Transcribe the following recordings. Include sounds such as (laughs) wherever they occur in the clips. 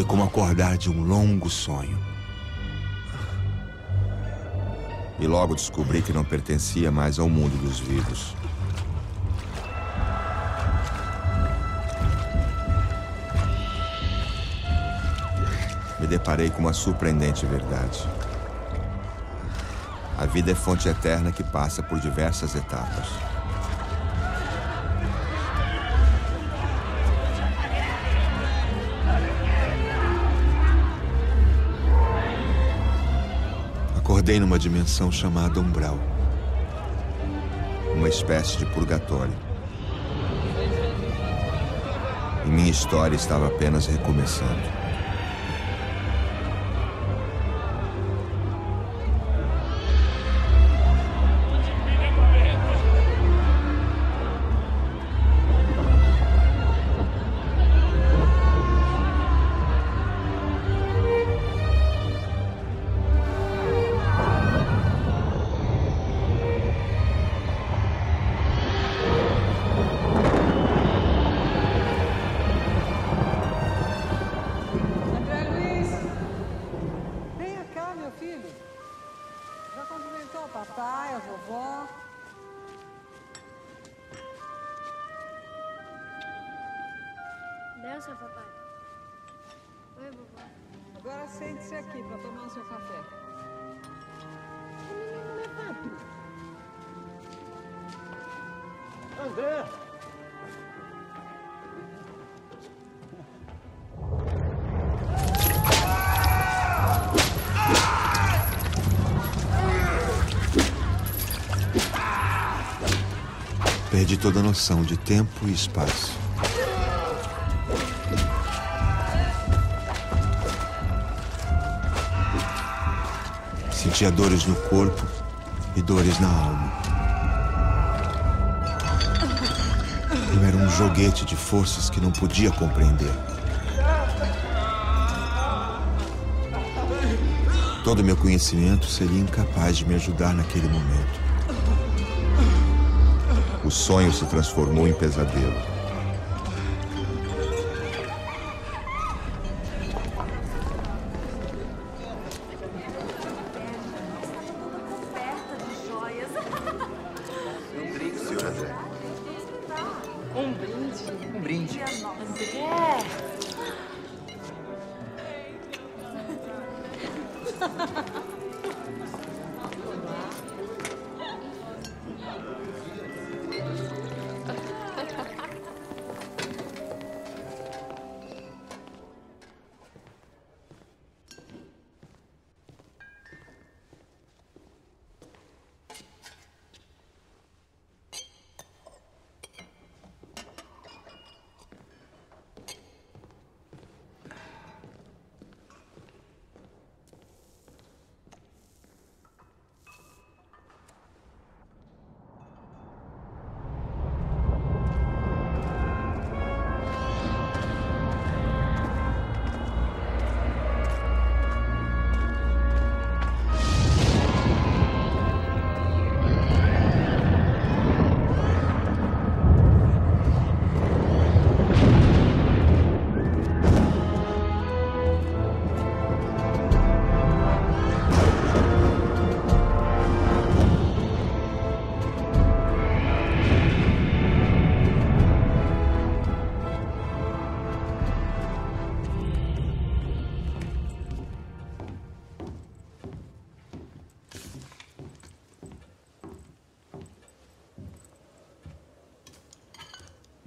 Foi como acordar de um longo sonho. E logo descobri que não pertencia mais ao mundo dos vivos. Me deparei com uma surpreendente verdade. A vida é fonte eterna que passa por diversas etapas. Acordei numa dimensão chamada umbral. Uma espécie de purgatório. E minha história estava apenas recomeçando. Perdi toda noção de tempo e espaço. Sentia dores no corpo e dores na alma. Eu era um joguete de forças que não podia compreender. Todo meu conhecimento seria incapaz de me ajudar naquele momento. O sonho se transformou em pesadelo.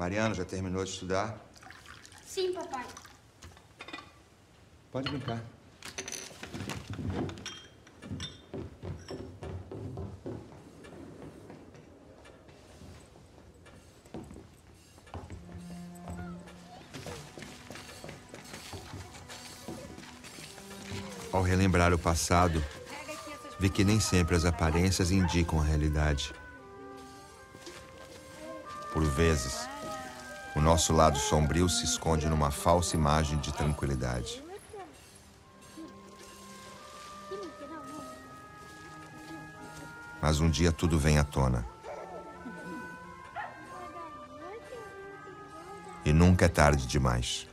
Mariana já terminou de estudar? Sim, papai. Pode brincar. Ao relembrar o passado, vi que nem sempre as aparências indicam a realidade. Por vezes, nosso lado sombrio se esconde numa falsa imagem de tranquilidade. Mas um dia tudo vem à tona. E nunca é tarde demais.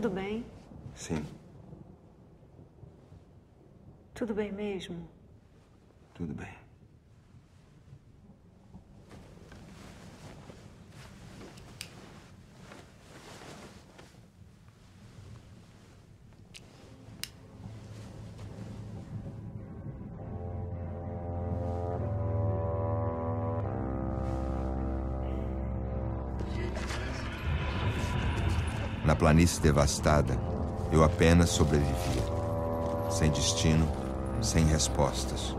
tudo bem? Sim. Tudo bem mesmo? planície devastada, eu apenas sobrevivia. Sem destino, sem respostas.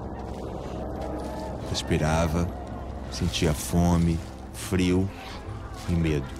Respirava, sentia fome, frio e medo.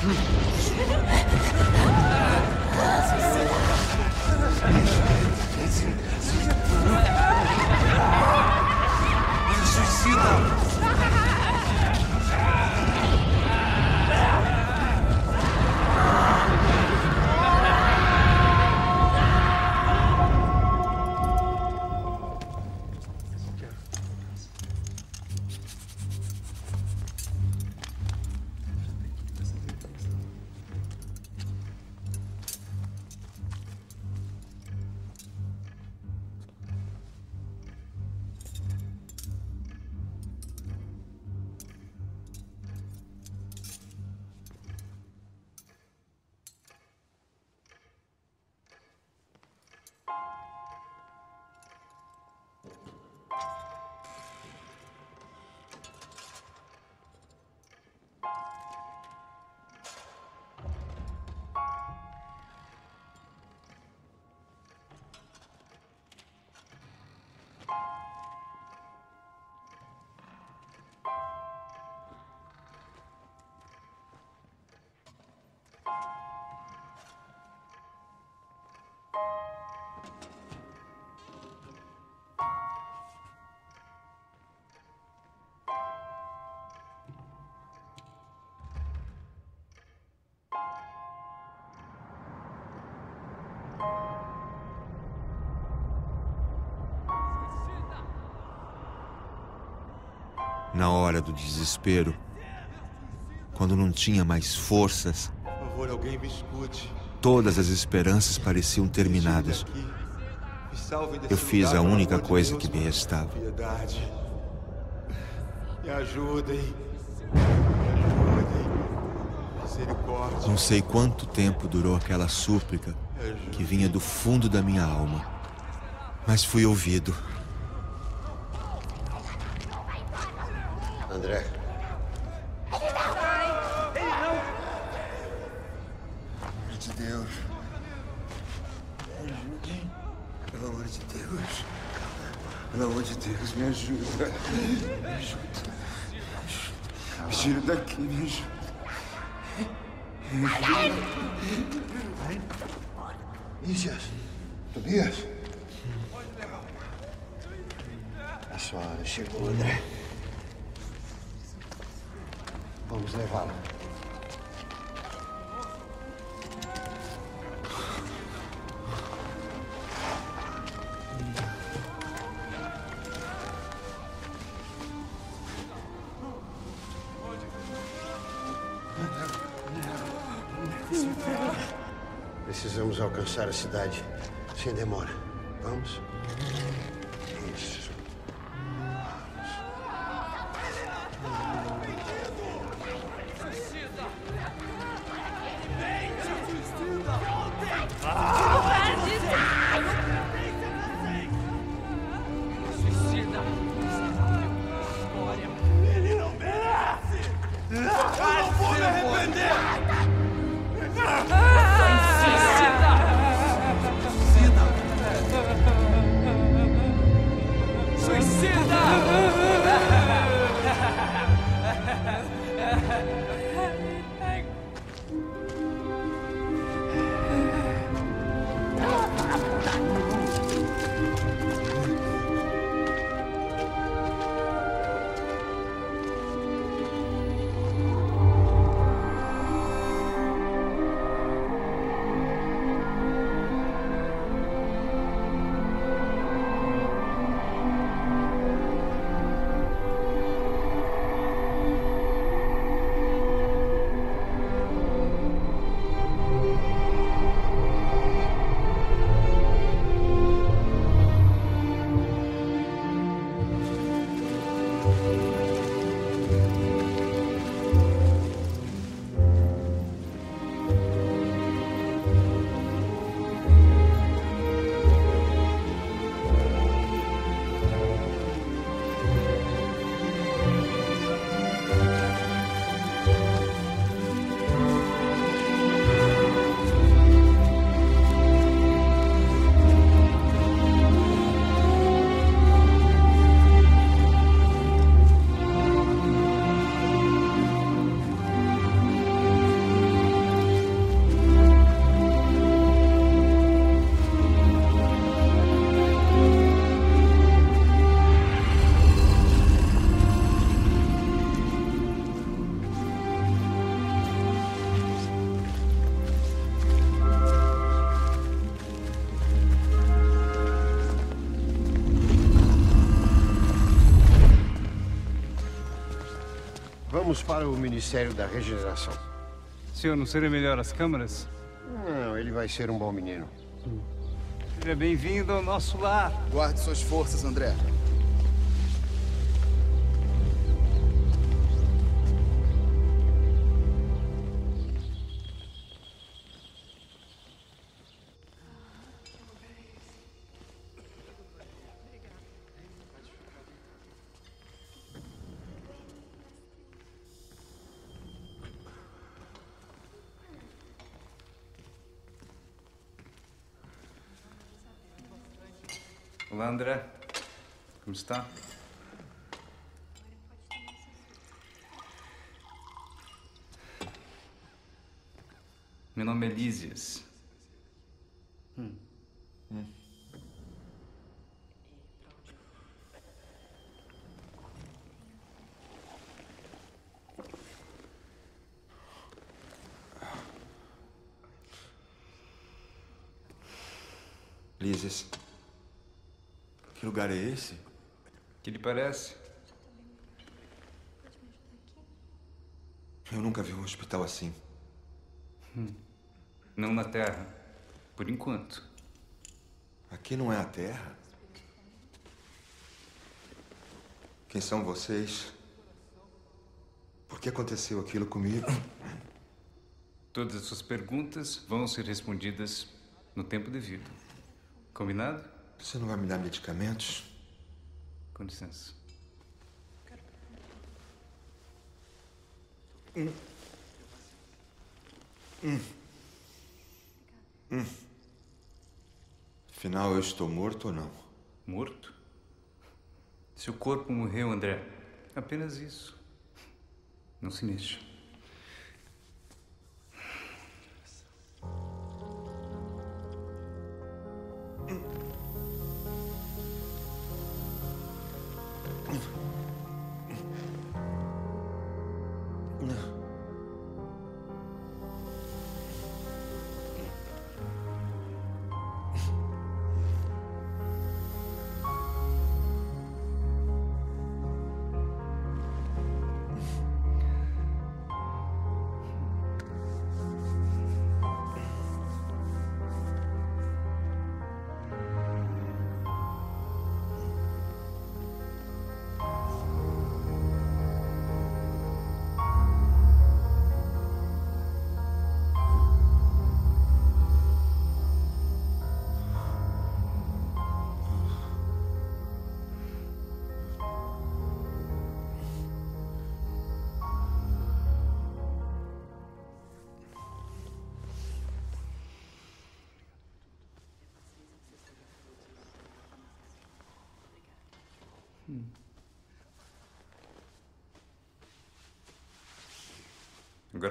Let's go. Na hora do desespero, quando não tinha mais forças, Por favor, alguém me escute. todas as esperanças pareciam terminadas. Eu fiz a única coisa que me restava. Piedade. Me ajudem. Não sei quanto tempo durou aquela súplica que vinha do fundo da minha alma, mas fui ouvido. André. Pelo amor de Deus. Me ajudem. Pelo amor de Deus. Pelo amor de Deus, me ajuda. Me ajuda. Me tira ajuda. Lícias. Tobias. A sua hora chegou, André. Vamos levá-lo. Precisamos alcançar a cidade sem demora. Vamos? Isso. Ele não merece! Eu não vou me arrepender! Vamos para o Ministério da Regeneração. Senhor, não seria melhor as câmeras? Não, ele vai ser um bom menino. Seja bem-vindo ao nosso lar. Guarde suas forças, André. Olá, André. Como está? Meu nome é Lísias. Lises, que lugar é esse? Que lhe parece? Eu nunca vi um hospital assim. Hum. Não na Terra. Por enquanto. Aqui não é a Terra? Quem são vocês? Por que aconteceu aquilo comigo? Todas as suas perguntas vão ser respondidas no tempo devido. Combinado? Você não vai me dar medicamentos? Com licença. Hum. Hum. Hum. Afinal, eu estou morto ou não? Morto? Seu corpo morreu, André. Apenas isso. Não se mexa.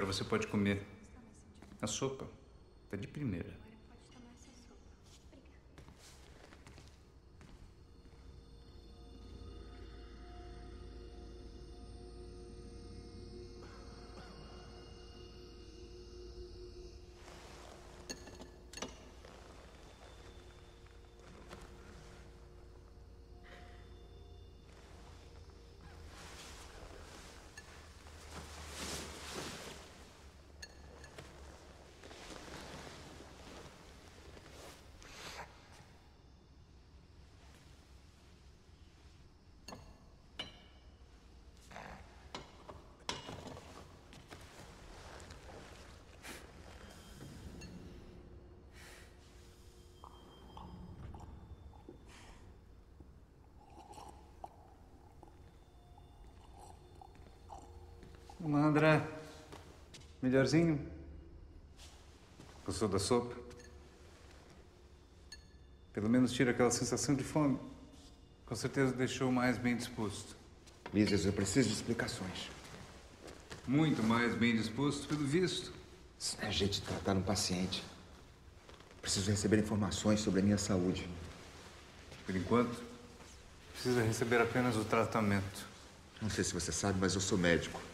Você pode comer a sopa. Tá de primeira. Olá, André. Melhorzinho? Gostou da sopa? Pelo menos tira aquela sensação de fome. Com certeza deixou mais bem disposto. Lízias, eu preciso de explicações. Muito mais bem disposto, pelo visto. Isso não é jeito de tratar um paciente. Preciso receber informações sobre a minha saúde. Por enquanto, precisa receber apenas o tratamento. Não sei se você sabe, mas eu sou médico.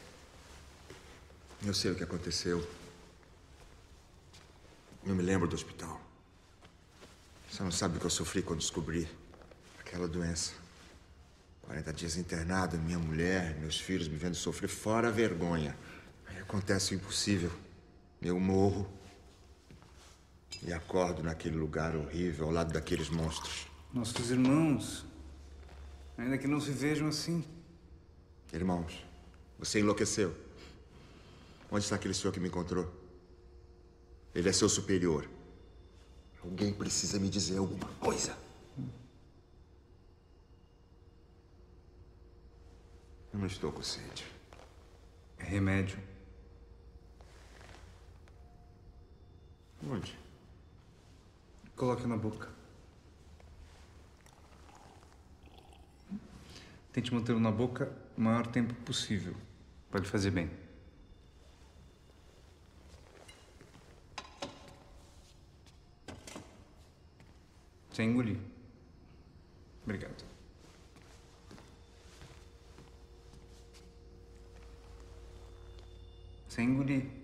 Eu sei o que aconteceu. Eu me lembro do hospital. Você não sabe o que eu sofri quando descobri aquela doença. 40 dias internado, minha mulher, meus filhos me vendo sofrer fora a vergonha. Aí acontece o impossível. Eu morro e acordo naquele lugar horrível ao lado daqueles monstros. Nossos irmãos, ainda que não se vejam assim. Irmãos, você enlouqueceu. Onde está aquele senhor que me encontrou? Ele é seu superior. Alguém precisa me dizer alguma coisa. Eu não estou com sede. É remédio. Onde? Coloque na boca. Tente mantê-lo na boca o maior tempo possível. Pode fazer bem. Sem engolir. Obrigado. Sem engolir.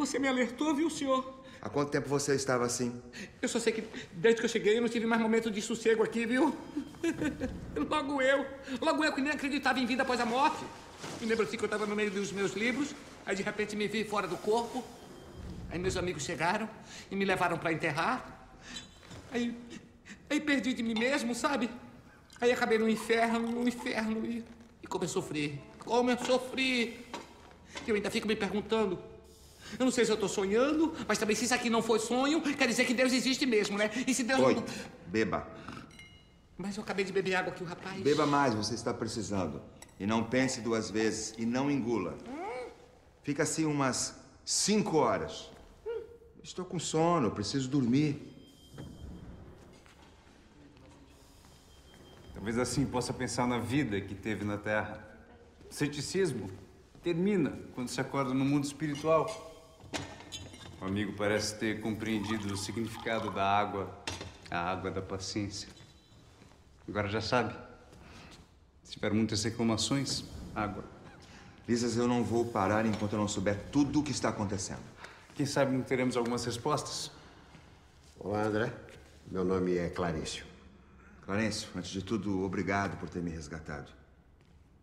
Você me alertou, viu, senhor? Há quanto tempo você estava assim? Eu só sei que desde que eu cheguei eu não tive mais momento de sossego aqui, viu? (laughs) Logo eu. Logo eu que nem acreditava em vida após a morte. Me lembro assim que eu estava no meio dos meus livros, aí de repente me vi fora do corpo. Aí meus amigos chegaram e me levaram para enterrar. Aí, aí perdi de mim mesmo, sabe? Aí acabei no inferno, no inferno. E, e como eu sofri. Como eu sofri. Eu ainda fico me perguntando. Eu não sei se eu estou sonhando, mas também se isso aqui não foi sonho, quer dizer que Deus existe mesmo, né? E se Deus Oi, não. beba. Mas eu acabei de beber água aqui, o rapaz. Beba mais, você está precisando. E não pense duas vezes e não engula. Fica assim umas cinco horas. Estou com sono, preciso dormir. Talvez assim possa pensar na vida que teve na Terra. O ceticismo termina quando se acorda no mundo espiritual. O amigo parece ter compreendido o significado da água, a água da paciência. Agora já sabe. Se tiver muitas reclamações, água. Lisas, eu não vou parar enquanto eu não souber tudo o que está acontecendo. Quem sabe não teremos algumas respostas? Olá, André. Meu nome é Clarício. Clarencio, antes de tudo, obrigado por ter me resgatado.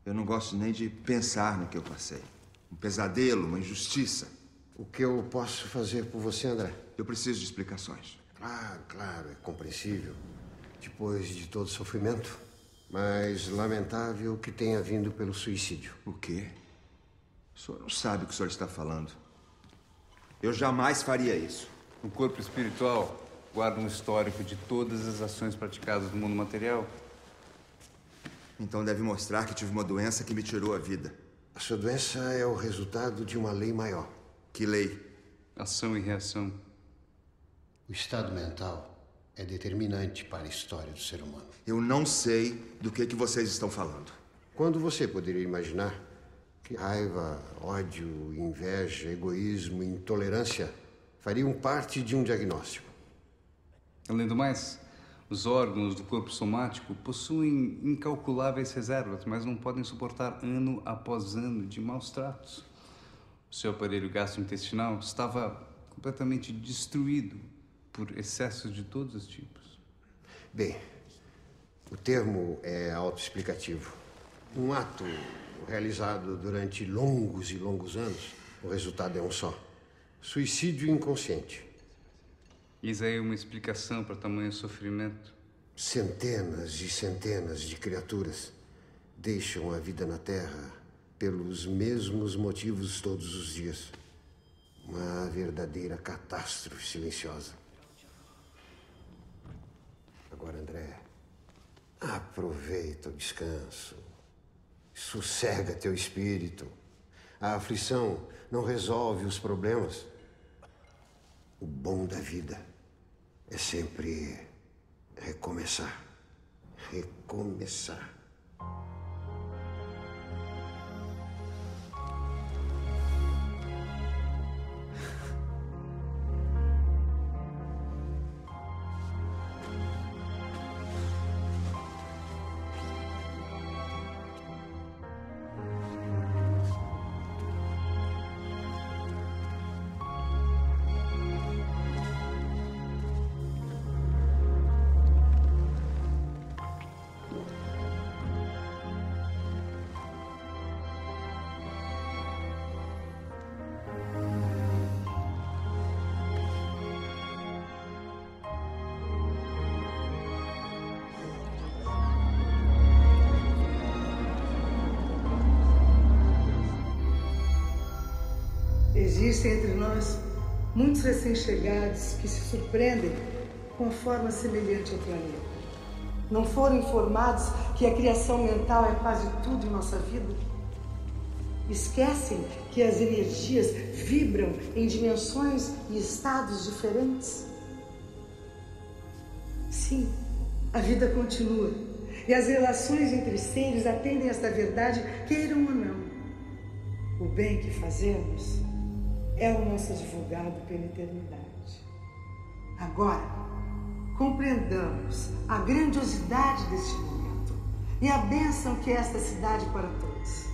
Eu não gosto nem de pensar no que eu passei. Um pesadelo, uma injustiça. O que eu posso fazer por você, André? Eu preciso de explicações. Claro, claro, é compreensível. Depois de todo sofrimento. Mas lamentável que tenha vindo pelo suicídio. O quê? O senhor não sabe o que o senhor está falando. Eu jamais faria isso. O corpo espiritual guarda um histórico de todas as ações praticadas no mundo material. Então deve mostrar que tive uma doença que me tirou a vida. A sua doença é o resultado de uma lei maior. Que lei? Ação e reação. O estado mental é determinante para a história do ser humano. Eu não sei do que, que vocês estão falando. Quando você poderia imaginar que raiva, ódio, inveja, egoísmo, intolerância fariam parte de um diagnóstico? Além do mais, os órgãos do corpo somático possuem incalculáveis reservas, mas não podem suportar ano após ano de maus tratos. O seu aparelho gastrointestinal estava completamente destruído por excessos de todos os tipos. Bem, o termo é autoexplicativo. Um ato realizado durante longos e longos anos, o resultado é um só: suicídio inconsciente. Eis aí uma explicação para tamanho sofrimento. Centenas e centenas de criaturas deixam a vida na Terra pelos mesmos motivos todos os dias. Uma verdadeira catástrofe silenciosa. Agora, André, aproveita o descanso. Sossega teu espírito. A aflição não resolve os problemas. O bom da vida é sempre recomeçar. Recomeçar. Existem entre nós muitos recém-chegados que se surpreendem com a forma semelhante ao planeta. Não foram informados que a criação mental é quase tudo em nossa vida? Esquecem que as energias vibram em dimensões e estados diferentes? Sim, a vida continua e as relações entre seres atendem esta verdade, queiram ou não. O bem que fazemos é o nosso advogado pela eternidade. Agora, compreendamos a grandiosidade deste momento e a bênção que é esta cidade para todos.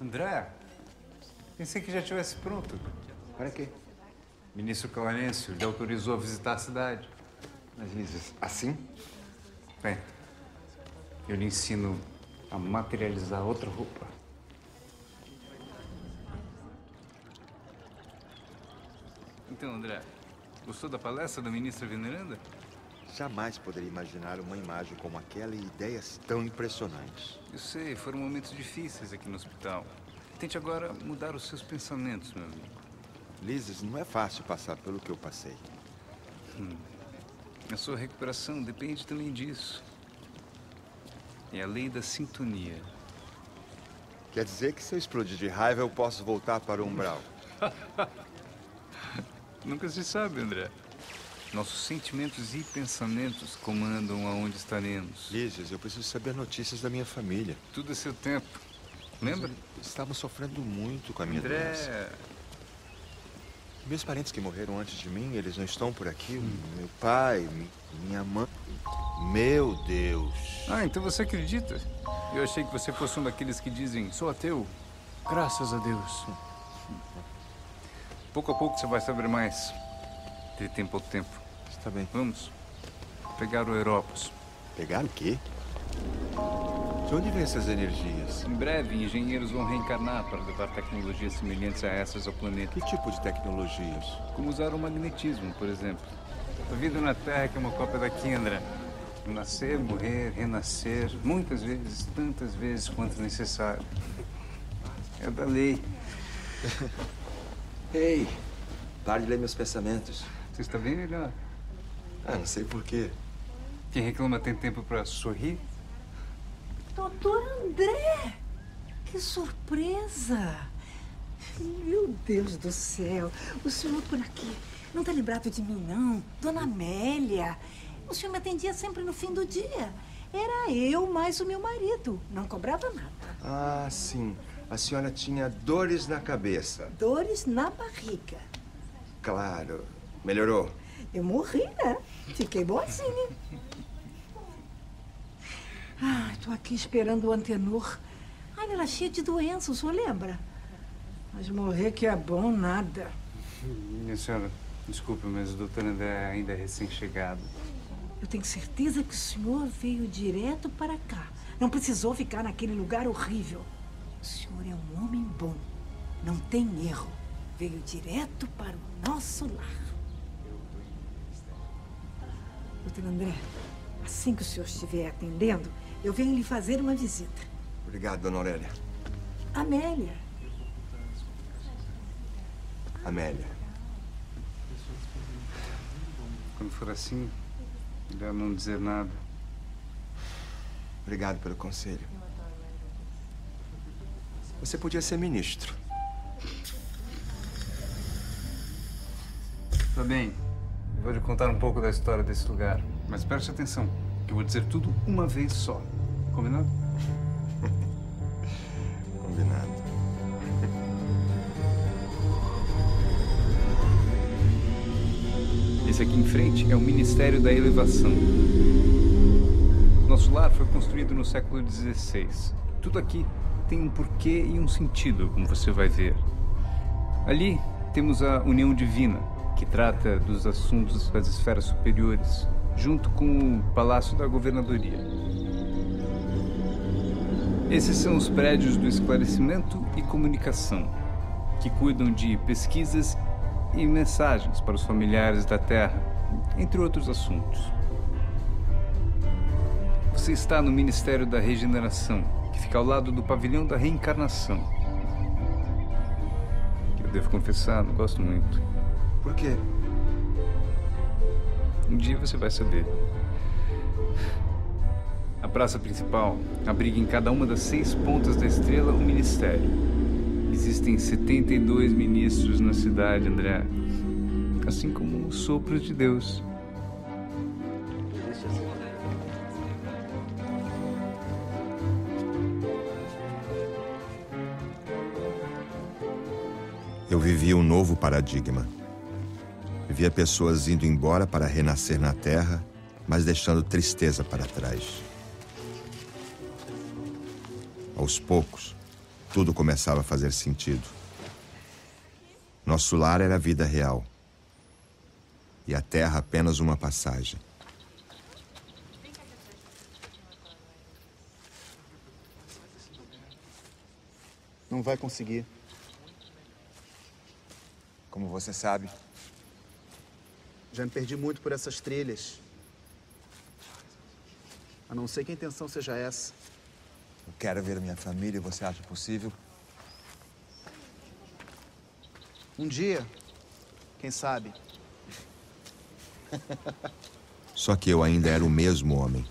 André, pensei que já tivesse pronto. Para quê? Ministro Clarencio lhe autorizou a visitar a cidade. Mas, Lises, assim? Bem, eu lhe ensino a materializar outra roupa. Então, André, gostou da palestra da ministra Veneranda? Jamais poderia imaginar uma imagem como aquela e ideias tão impressionantes. Eu sei, foram momentos difíceis aqui no hospital. Tente agora mudar os seus pensamentos, meu amigo. Lises, não é fácil passar pelo que eu passei. Hum. A sua recuperação depende também disso. É a lei da sintonia. Quer dizer que se eu explodir de raiva, eu posso voltar para o umbral. (laughs) Nunca se sabe, André. Nossos sentimentos e pensamentos comandam aonde estaremos. Lises, eu preciso saber notícias da minha família. Tudo é seu tempo. Lembra? Estava sofrendo muito com a minha André... doença. Meus parentes que morreram antes de mim, eles não estão por aqui. Meu pai, minha mãe. Meu Deus. Ah, então você acredita? Eu achei que você fosse um daqueles que dizem, sou ateu. Graças a Deus. Pouco a pouco você vai saber mais. De tempo ao tempo. Está bem. Vamos. Pegar o Europos. Pegar o quê? De onde vêm essas energias? Em breve, engenheiros vão reencarnar para levar tecnologias semelhantes a essas ao planeta. Que tipo de tecnologias? Como usar o magnetismo, por exemplo. A vida na Terra é que é uma cópia daqui, André. Nascer, morrer, renascer, muitas vezes, tantas vezes quanto necessário. É da lei. (laughs) Ei, pare de ler meus pensamentos. Você está bem melhor. Ah, não sei porquê. Quem reclama tem tempo para sorrir? Doutor André! Que surpresa! Meu Deus do céu! O senhor por aqui. Não está lembrado de mim, não? Dona Amélia. O senhor me atendia sempre no fim do dia. Era eu mais o meu marido. Não cobrava nada. Ah, sim. A senhora tinha dores na cabeça. Dores na barriga. Claro. Melhorou? Eu morri, né? Fiquei boazinha. Ah, tô aqui esperando o antenor. Ai, ela é cheia de doença, o senhor lembra? Mas morrer que é bom, nada. Minha senhora, desculpe, mas o doutor André ainda é recém-chegado. Eu tenho certeza que o senhor veio direto para cá. Não precisou ficar naquele lugar horrível. O senhor é um homem bom. Não tem erro. Veio direto para o nosso lar. Doutor André, assim que o senhor estiver atendendo, eu venho lhe fazer uma visita. Obrigado, dona Aurélia. Amélia. Amélia. Quando for assim, melhor não dizer nada. Obrigado pelo conselho. Você podia ser ministro. Tá bem. Eu vou lhe contar um pouco da história desse lugar. Mas preste atenção, que eu vou dizer tudo uma vez só. Combinado? (laughs) Combinado. Esse aqui em frente é o Ministério da Elevação. Nosso lar foi construído no século XVI. Tudo aqui tem um porquê e um sentido, como você vai ver. Ali temos a União Divina, que trata dos assuntos das esferas superiores, junto com o Palácio da Governadoria. Esses são os prédios do esclarecimento e comunicação, que cuidam de pesquisas e mensagens para os familiares da Terra, entre outros assuntos. Você está no Ministério da Regeneração, que fica ao lado do Pavilhão da Reencarnação. Eu devo confessar, não gosto muito. Por quê? Um dia você vai saber. Praça principal abriga em cada uma das seis pontas da estrela um ministério. Existem 72 ministros na cidade, André. Assim como o sopro de Deus. Eu vivia um novo paradigma. Via pessoas indo embora para renascer na Terra, mas deixando tristeza para trás. Aos poucos, tudo começava a fazer sentido. Nosso lar era a vida real. E a Terra apenas uma passagem. Não vai conseguir. Como você sabe, Já me perdi muito por essas trilhas. A não ser que a intenção seja essa. Eu quero ver a minha família você acha possível? Um dia, quem sabe? (laughs) Só que eu ainda era o mesmo homem,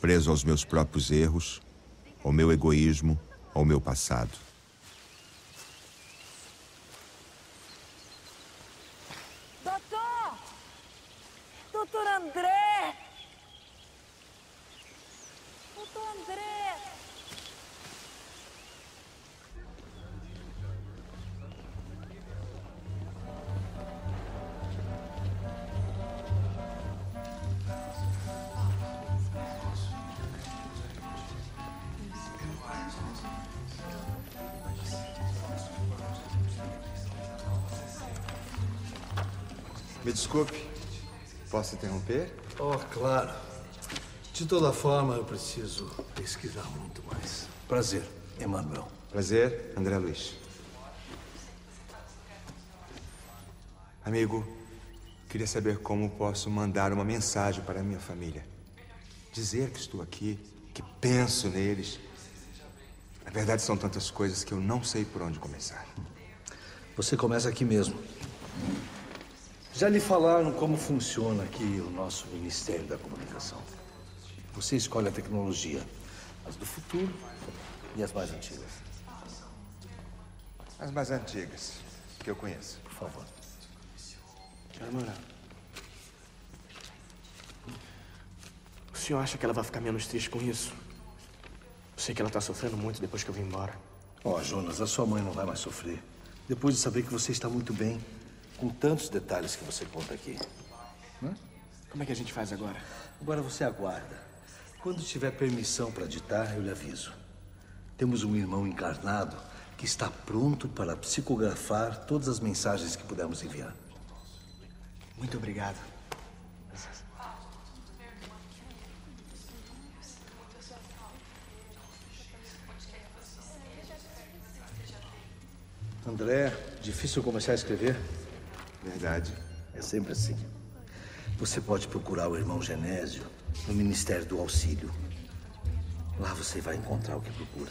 preso aos meus próprios erros, ao meu egoísmo, ao meu passado. Posso interromper? Oh, claro. De toda forma, eu preciso pesquisar muito mais. Prazer, Emanuel. Prazer, André Luiz. Amigo, queria saber como posso mandar uma mensagem para a minha família. Dizer que estou aqui, que penso neles. Na verdade, são tantas coisas que eu não sei por onde começar. Você começa aqui mesmo. Já lhe falaram como funciona aqui o nosso Ministério da Comunicação. Você escolhe a tecnologia, as do futuro e as mais antigas. As mais antigas, que eu conheço. Por favor. Amanda. O senhor acha que ela vai ficar menos triste com isso? Eu sei que ela tá sofrendo muito depois que eu vim embora. Ó, Jonas, a sua mãe não vai mais sofrer. Depois de saber que você está muito bem, com tantos detalhes que você conta aqui. Como é que a gente faz agora? Agora você aguarda. Quando tiver permissão para ditar, eu lhe aviso. Temos um irmão encarnado que está pronto para psicografar todas as mensagens que pudermos enviar. Muito obrigado. André, difícil começar a escrever? Verdade. É sempre assim. Você pode procurar o irmão Genésio no Ministério do Auxílio. Lá você vai encontrar o que procura.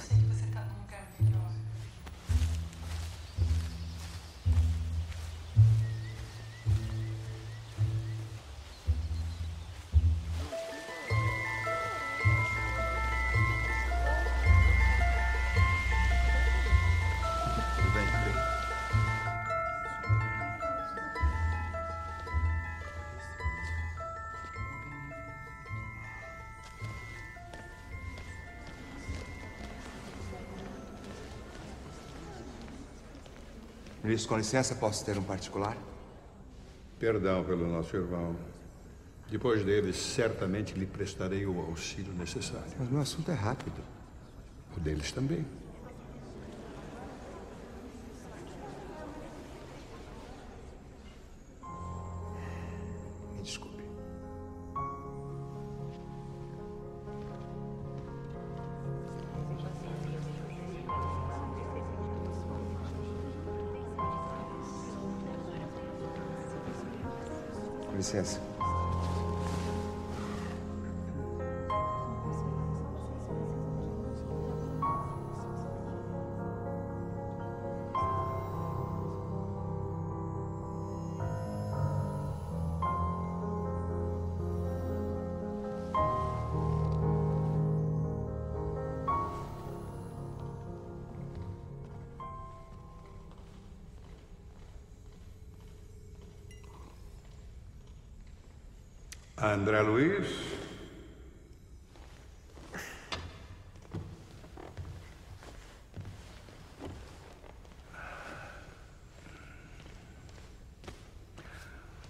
Luiz, com licença, posso ter um particular? Perdão pelo nosso irmão. Depois dele, certamente lhe prestarei o auxílio necessário. Mas meu assunto é rápido. O deles também. Com André Luiz.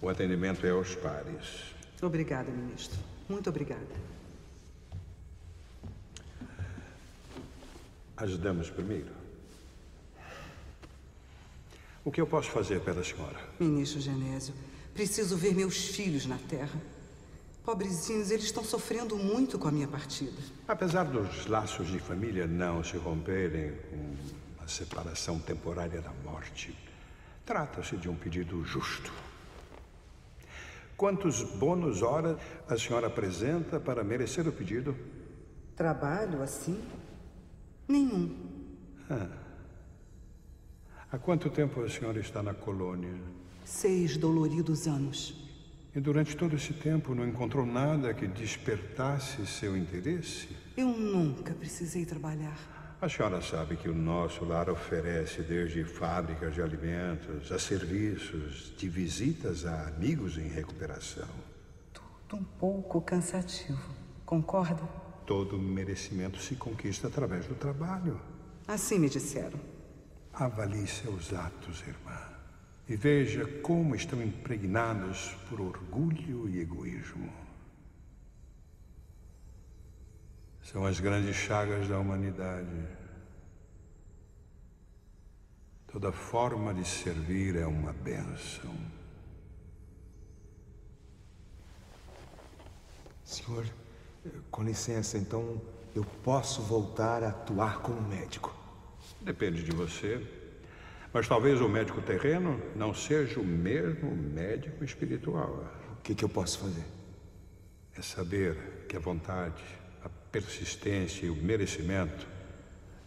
O atendimento é aos pares. Obrigada, ministro. Muito obrigada. As damas primeiro. O que eu posso fazer pela senhora? Ministro Genésio, preciso ver meus filhos na terra. Pobrezinhos, eles estão sofrendo muito com a minha partida. Apesar dos laços de família não se romperem com a separação temporária da morte, trata-se de um pedido justo. Quantos bônus horas a senhora apresenta para merecer o pedido? Trabalho assim? Nenhum. Ah. Há quanto tempo a senhora está na colônia? Seis doloridos anos. E durante todo esse tempo não encontrou nada que despertasse seu interesse? Eu nunca precisei trabalhar. A senhora sabe que o nosso lar oferece desde fábricas de alimentos a serviços de visitas a amigos em recuperação. Tudo um pouco cansativo. Concorda? Todo merecimento se conquista através do trabalho. Assim me disseram. Avalie seus atos, irmã. E veja como estão impregnados por orgulho e egoísmo. São as grandes chagas da humanidade. Toda forma de servir é uma bênção. Senhor, com licença, então eu posso voltar a atuar como médico? Depende de você. Mas talvez o médico terreno não seja o mesmo médico espiritual. O que, que eu posso fazer? É saber que a vontade, a persistência e o merecimento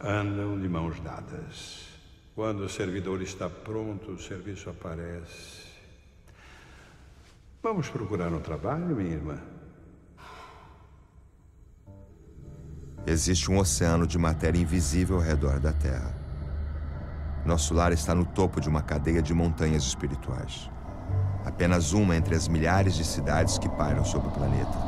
andam de mãos dadas. Quando o servidor está pronto, o serviço aparece. Vamos procurar um trabalho, minha irmã? Existe um oceano de matéria invisível ao redor da Terra. Nosso lar está no topo de uma cadeia de montanhas espirituais. Apenas uma entre as milhares de cidades que pairam sobre o planeta.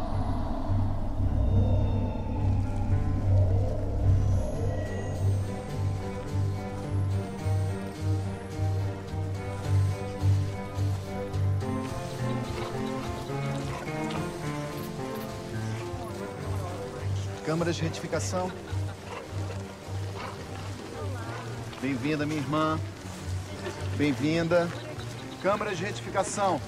Câmara de retificação. Bem-vinda, minha irmã. Bem-vinda. Câmara de retificação.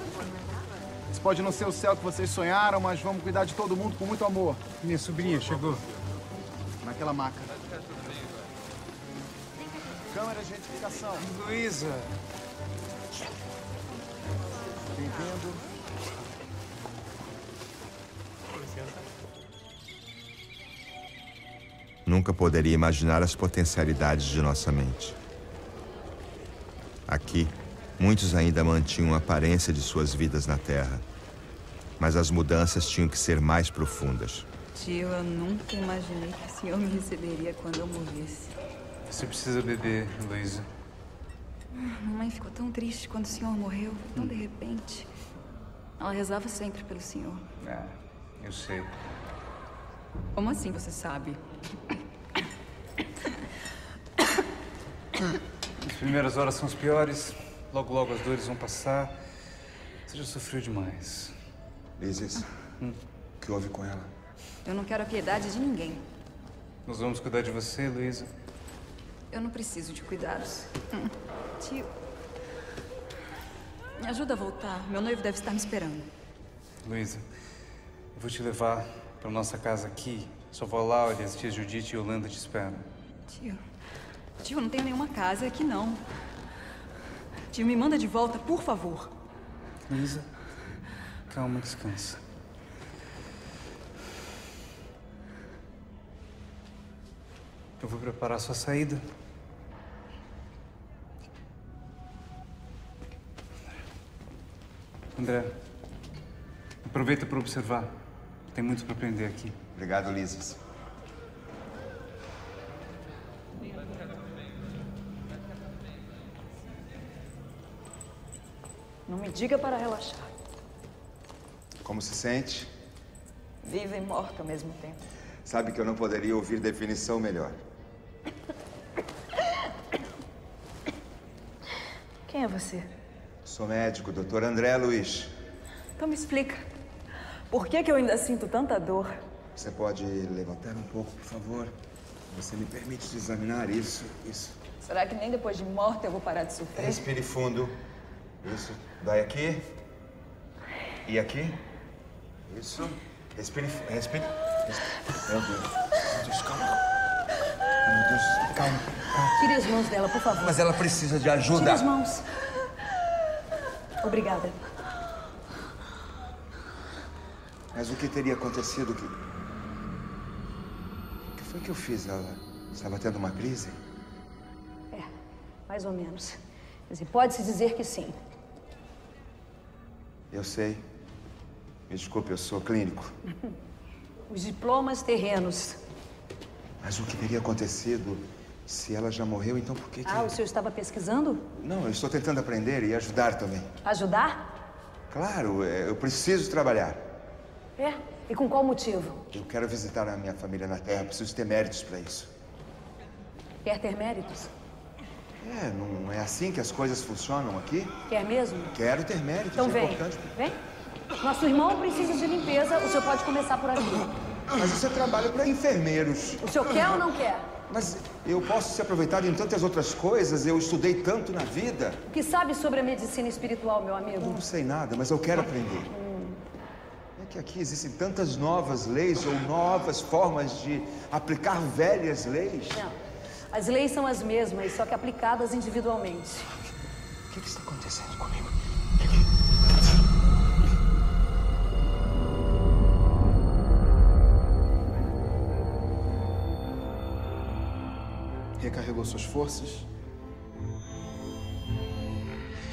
Isso pode não ser o céu que vocês sonharam, mas vamos cuidar de todo mundo com muito amor. Minha sobrinha chegou. Naquela maca. Câmara de retificação. Luísa. Bem-vindo. Nunca poderia imaginar as potencialidades de nossa mente. Aqui, muitos ainda mantinham a aparência de suas vidas na Terra. Mas as mudanças tinham que ser mais profundas. Tio, eu nunca imaginei que o senhor me receberia quando eu morresse. Você precisa beber, Luísa. Mamãe ficou tão triste quando o senhor morreu, tão de repente. Ela rezava sempre pelo senhor. É, eu sei. Como assim você sabe? As primeiras horas são as piores. Logo, logo as dores vão passar. Você já sofreu demais. Isis, Hum. o que houve com ela? Eu não quero a piedade de ninguém. Nós vamos cuidar de você, Luísa. Eu não preciso de cuidados. Hum. Tio. Me ajuda a voltar. Meu noivo deve estar me esperando. Luísa, eu vou te levar para nossa casa aqui. Sua avó Laura, as tias Judite e Yolanda te esperam. Tio. Tio, não tenho nenhuma casa aqui, não. Tio, me manda de volta, por favor. Luísa, calma, descansa. Eu vou preparar sua saída. André, aproveita para observar. Tem muito para aprender aqui. Obrigado, Lises. Não me diga para relaxar. Como se sente? Viva e morta ao mesmo tempo. Sabe que eu não poderia ouvir definição melhor. Quem é você? Sou médico, doutor André Luiz. Então me explica. Por que, que eu ainda sinto tanta dor? Você pode levantar um pouco, por favor? Você me permite te examinar isso, isso. Será que nem depois de morta eu vou parar de sofrer? Respire fundo. Isso. Dói aqui. E aqui. Isso. Respire. Respire. Meu Deus. Meu Deus, calma. Meu Deus, calma, calma. Tire as mãos dela, por favor. Mas ela precisa de Tire ajuda. as mãos. Obrigada. Mas o que teria acontecido que. O que foi que eu fiz? Ela estava tendo uma crise? É, mais ou menos. Pode-se dizer que sim. Eu sei. Me desculpe, eu sou clínico. (laughs) Os diplomas terrenos. Mas o que teria acontecido se ela já morreu, então por que que... Ah, o senhor estava pesquisando? Não, eu estou tentando aprender e ajudar também. Ajudar? Claro, é, eu preciso trabalhar. É. E com qual motivo? Eu quero visitar a minha família na Terra, preciso ter méritos para isso. Quer ter méritos? É, não é assim que as coisas funcionam aqui? Quer mesmo? Quero ter méritos, Então é vem. importante. Vem. Nosso irmão precisa de limpeza. O senhor pode começar por aqui. Mas isso é trabalho para enfermeiros. O senhor quer ou não quer? Mas eu posso ser aproveitado em tantas outras coisas, eu estudei tanto na vida. O que sabe sobre a medicina espiritual, meu amigo? Não sei nada, mas eu quero aprender. Que aqui existem tantas novas leis ou novas formas de aplicar velhas leis. Não. As leis são as mesmas, só que aplicadas individualmente. O que, que está acontecendo comigo? Recarregou suas forças?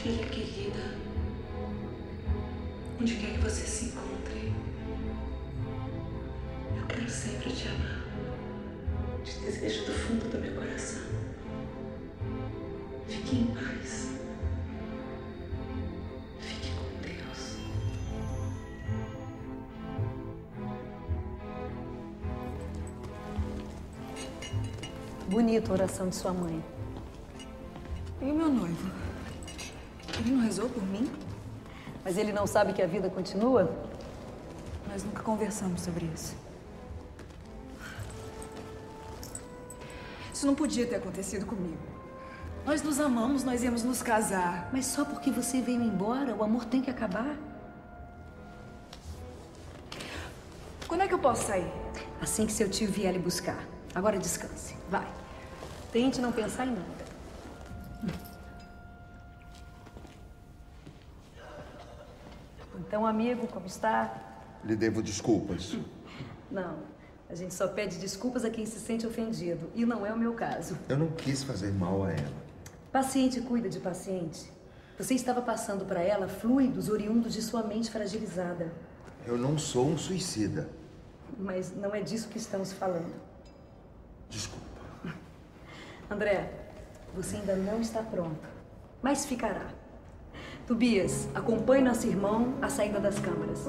Filha querida, onde quer que você se encontre, quero sempre te amar. Te desejo do fundo do meu coração. Fique em paz. Fique com Deus. Bonita a oração de sua mãe. E o meu noivo? Ele não rezou por mim? Mas ele não sabe que a vida continua? Nós nunca conversamos sobre isso. Isso não podia ter acontecido comigo. Nós nos amamos, nós íamos nos casar. Mas só porque você veio embora, o amor tem que acabar? Quando é que eu posso sair? Assim que seu tio vier lhe buscar. Agora descanse. Vai. Tente não pensar em nada. Então, amigo, como está? Lhe devo desculpas. Não. A gente só pede desculpas a quem se sente ofendido. E não é o meu caso. Eu não quis fazer mal a ela. Paciente cuida de paciente. Você estava passando para ela fluidos oriundos de sua mente fragilizada. Eu não sou um suicida. Mas não é disso que estamos falando. Desculpa. (laughs) André, você ainda não está pronto. Mas ficará. Tobias, acompanhe nosso irmão à saída das câmaras.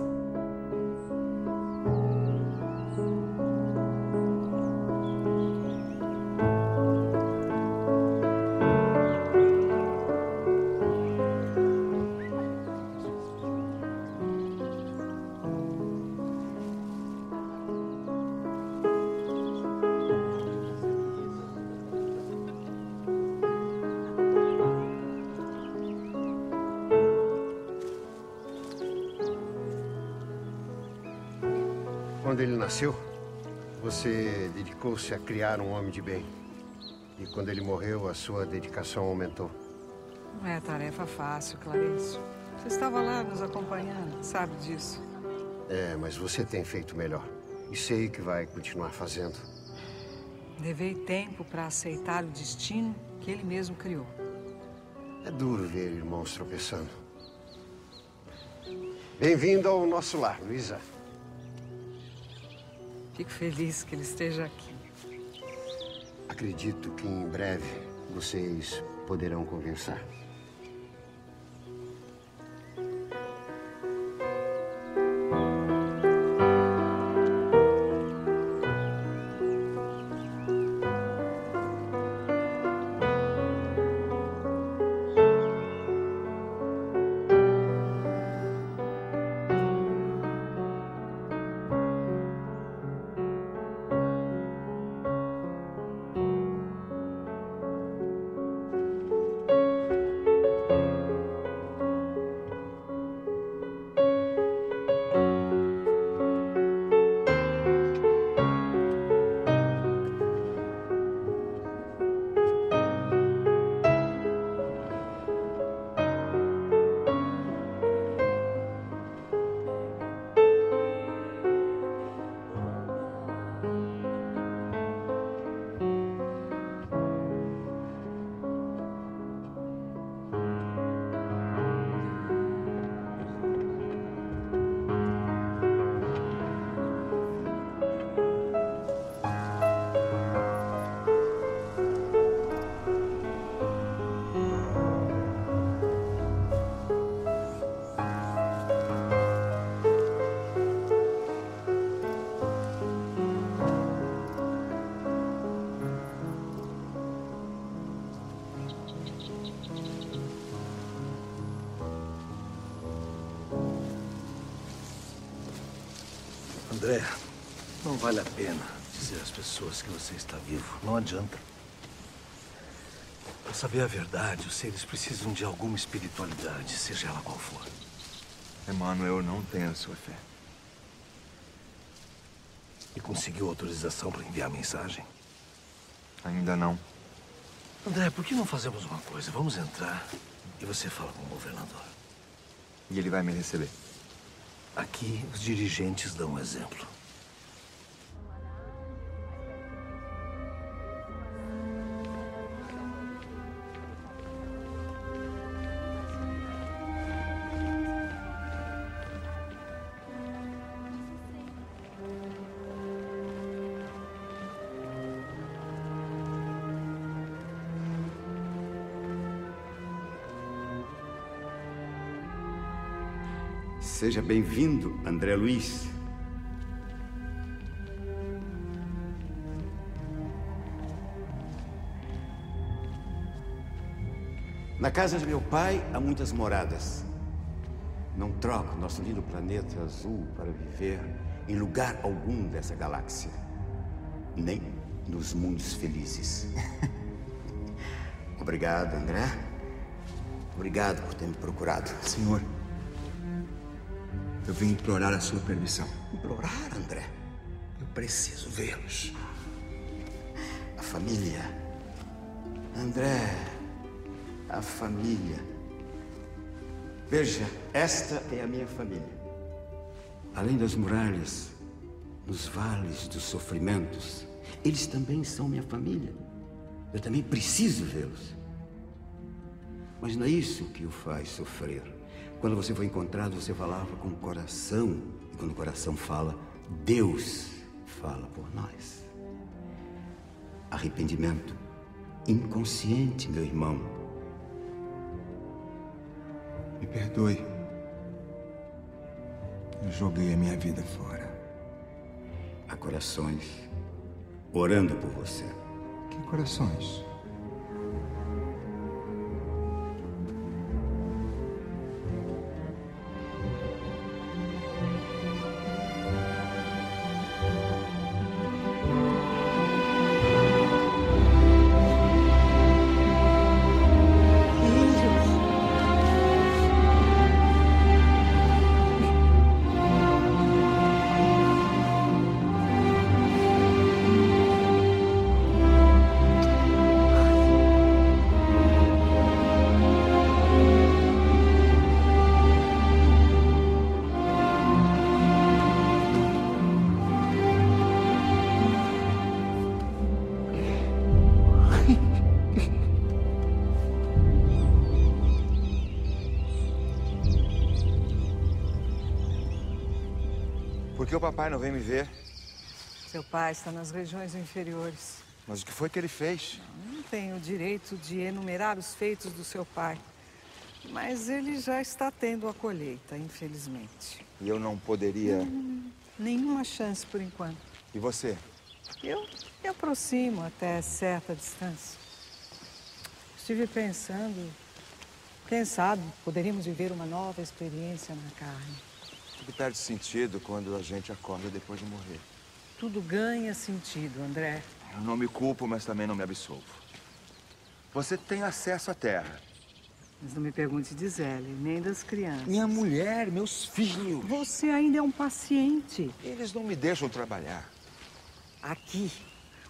Nasceu, você dedicou-se a criar um homem de bem. E quando ele morreu, a sua dedicação aumentou. Não é tarefa fácil, Clarice. Você estava lá nos acompanhando, sabe disso. É, mas você tem feito melhor. E sei que vai continuar fazendo. Levei tempo para aceitar o destino que ele mesmo criou. É duro ver irmãos tropeçando. Bem-vindo ao nosso lar, Luísa. Fico feliz que ele esteja aqui. Acredito que em breve vocês poderão conversar. André, não vale a pena dizer às pessoas que você está vivo. Não adianta. Para saber a verdade, os seres precisam de alguma espiritualidade, seja ela qual for. Emmanuel, não tenho a sua fé. E conseguiu autorização para enviar a mensagem? Ainda não. André, por que não fazemos uma coisa? Vamos entrar e você fala com o governador. E ele vai me receber? Aqui, os dirigentes dão um exemplo. Seja bem-vindo, André Luiz. Na casa de meu pai há muitas moradas. Não troco nosso lindo planeta azul para viver em lugar algum dessa galáxia. Nem nos mundos felizes. (laughs) Obrigado, André. Obrigado por ter me procurado. Senhor, eu vim implorar a sua permissão. Implorar, André? Eu preciso vê-los. A família. André, a família. Veja, esta é a minha família. Além das muralhas, nos vales dos sofrimentos, eles também são minha família. Eu também preciso vê-los. Mas não é isso que o faz sofrer. Quando você foi encontrado, você falava com o coração. E quando o coração fala, Deus fala por nós. Arrependimento inconsciente, meu irmão. Me perdoe. Eu joguei a minha vida fora. Há corações orando por você. Que corações? Que o papai não vem me ver? Seu pai está nas regiões inferiores. Mas o que foi que ele fez? Não tenho o direito de enumerar os feitos do seu pai. Mas ele já está tendo a colheita, infelizmente. E eu não poderia. Hum, nenhuma chance por enquanto. E você? Eu me aproximo até certa distância. Estive pensando. Quem sabe poderíamos viver uma nova experiência na carne. Tudo perde sentido quando a gente acorda depois de morrer. Tudo ganha sentido, André. Eu não me culpo, mas também não me absolvo. Você tem acesso à terra. Mas não me pergunte de Zélia, nem das crianças. Minha mulher, meus filhos. Você ainda é um paciente. Eles não me deixam trabalhar. Aqui,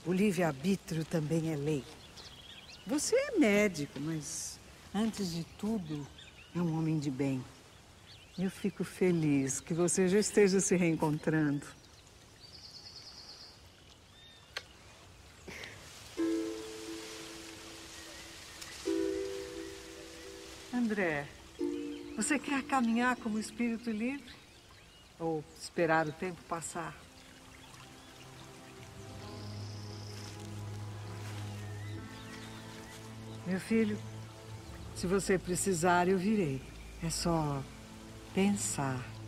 o livre-arbítrio também é lei. Você é médico, mas antes de tudo, é um homem de bem. Eu fico feliz que você já esteja se reencontrando. André, você quer caminhar como espírito livre? Ou esperar o tempo passar? Meu filho, se você precisar, eu virei. É só pensar.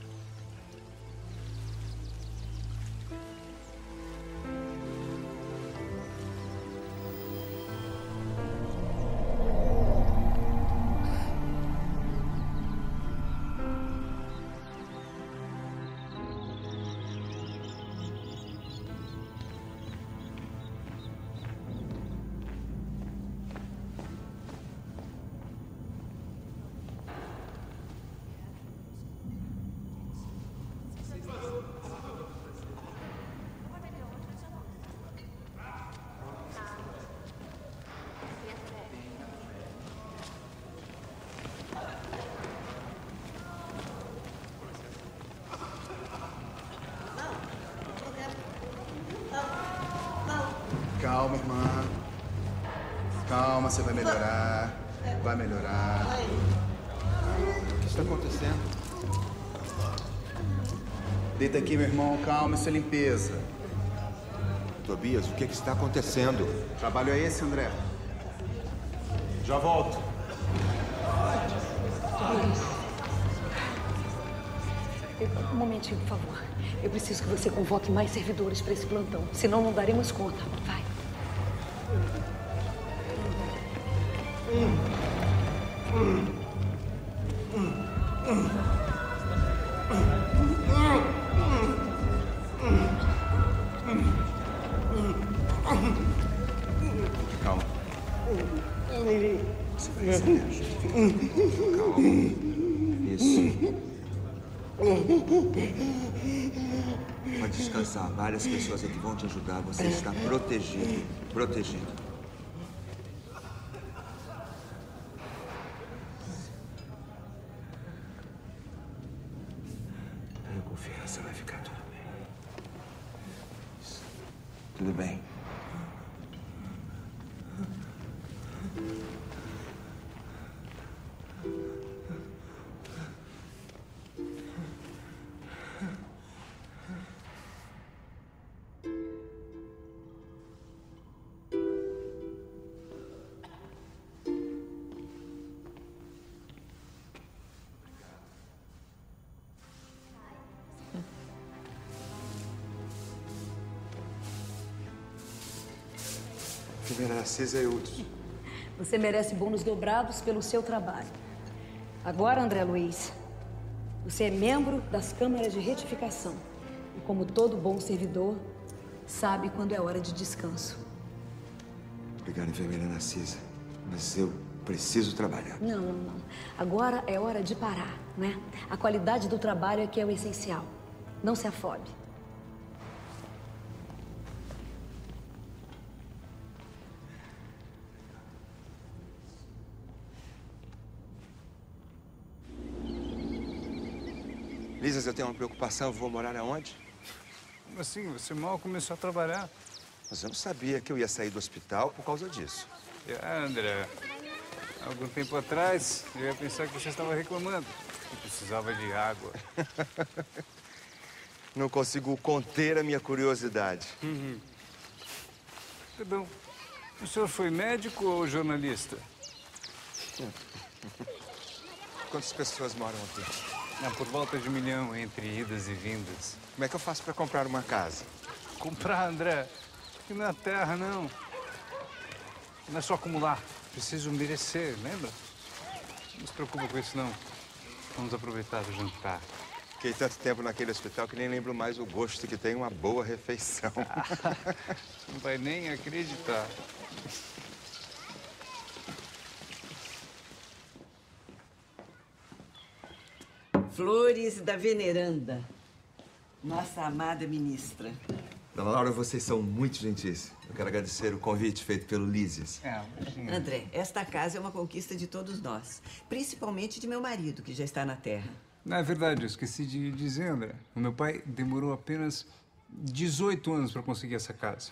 Melhorar. Vai melhorar. O que está acontecendo? Deita aqui, meu irmão. Calma, isso é limpeza. Tobias, o que, que está acontecendo? Trabalho é esse, André? Já volto. Um momentinho, por favor. Eu preciso que você convoque mais servidores para esse plantão. Senão não daremos conta. Vai. Calma. Isso. Pode descansar. Várias pessoas aqui vão te ajudar. Você está protegido. Protegido. Udos. Você merece bônus dobrados pelo seu trabalho. Agora, André Luiz, você é membro das câmaras de retificação. E como todo bom servidor, sabe quando é hora de descanso. Obrigado, enfermeira Narcisa. Mas eu preciso trabalhar. Não, não, não. Agora é hora de parar, né? A qualidade do trabalho é que é o essencial. Não se afobe. Lisas, eu tenho uma preocupação. Eu vou morar aonde? Como assim? Você mal começou a trabalhar. Mas eu não sabia que eu ia sair do hospital por causa disso. É, André. Algum tempo atrás, eu ia pensar que você estava reclamando. Que precisava de água. (laughs) Não consigo conter a minha curiosidade. Uhum. Perdão. O senhor foi médico ou jornalista? Quantas pessoas moram aqui? Ah, por volta de um milhão entre idas e vindas. Como é que eu faço para comprar uma casa? Comprar, André? Aqui não é terra, não. Não é só acumular. Preciso merecer, lembra? Não se preocupa com isso, não. Vamos aproveitar o jantar. Fiquei tanto tempo naquele hospital que nem lembro mais o gosto que tem uma boa refeição. (laughs) Não vai nem acreditar. Flores da veneranda. Nossa amada ministra. Dona Laura, vocês são muito gentis. Eu quero agradecer o convite feito pelo Lízias. André, esta casa é uma conquista de todos nós. Principalmente de meu marido, que já está na Terra. Não, é verdade, eu esqueci de dizer, André. O meu pai demorou apenas 18 anos para conseguir essa casa.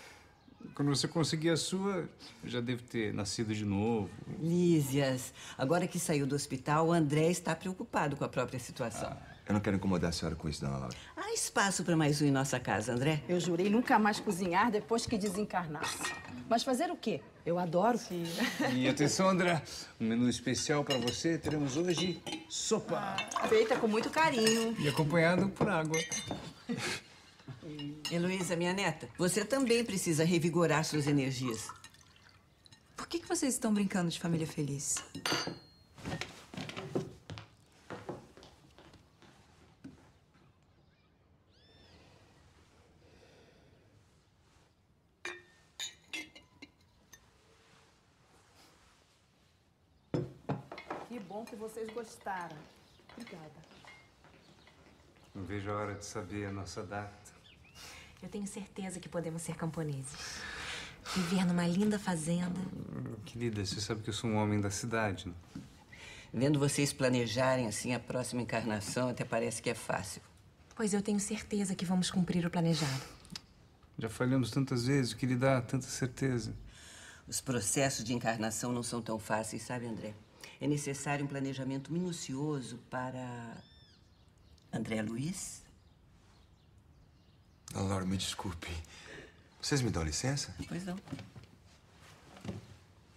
Quando você conseguir a sua, já deve ter nascido de novo. Lísias, agora que saiu do hospital, o André está preocupado com a própria situação. Eu não quero incomodar a senhora com isso, Dona Laura. Há espaço para mais um em nossa casa, André? Eu jurei nunca mais cozinhar depois que desencarnasse. Mas fazer o quê? Eu adoro. Sim. (laughs) E atenção, André, um menu especial para você. Teremos hoje sopa. Feita com muito carinho. E acompanhado por água. Heloísa, minha neta, você também precisa revigorar suas energias. Por que, que vocês estão brincando de família feliz? Que bom que vocês gostaram. Obrigada. Não vejo a hora de saber a nossa data. Eu tenho certeza que podemos ser camponeses. Viver numa linda fazenda. Querida, você sabe que eu sou um homem da cidade, né? Vendo vocês planejarem assim a próxima encarnação, até parece que é fácil. Pois eu tenho certeza que vamos cumprir o planejado. Já falhamos tantas vezes, o que lhe dá tanta certeza? Os processos de encarnação não são tão fáceis, sabe, André? É necessário um planejamento minucioso para. André Luiz? Laura, me desculpe. Vocês me dão licença? Pois não.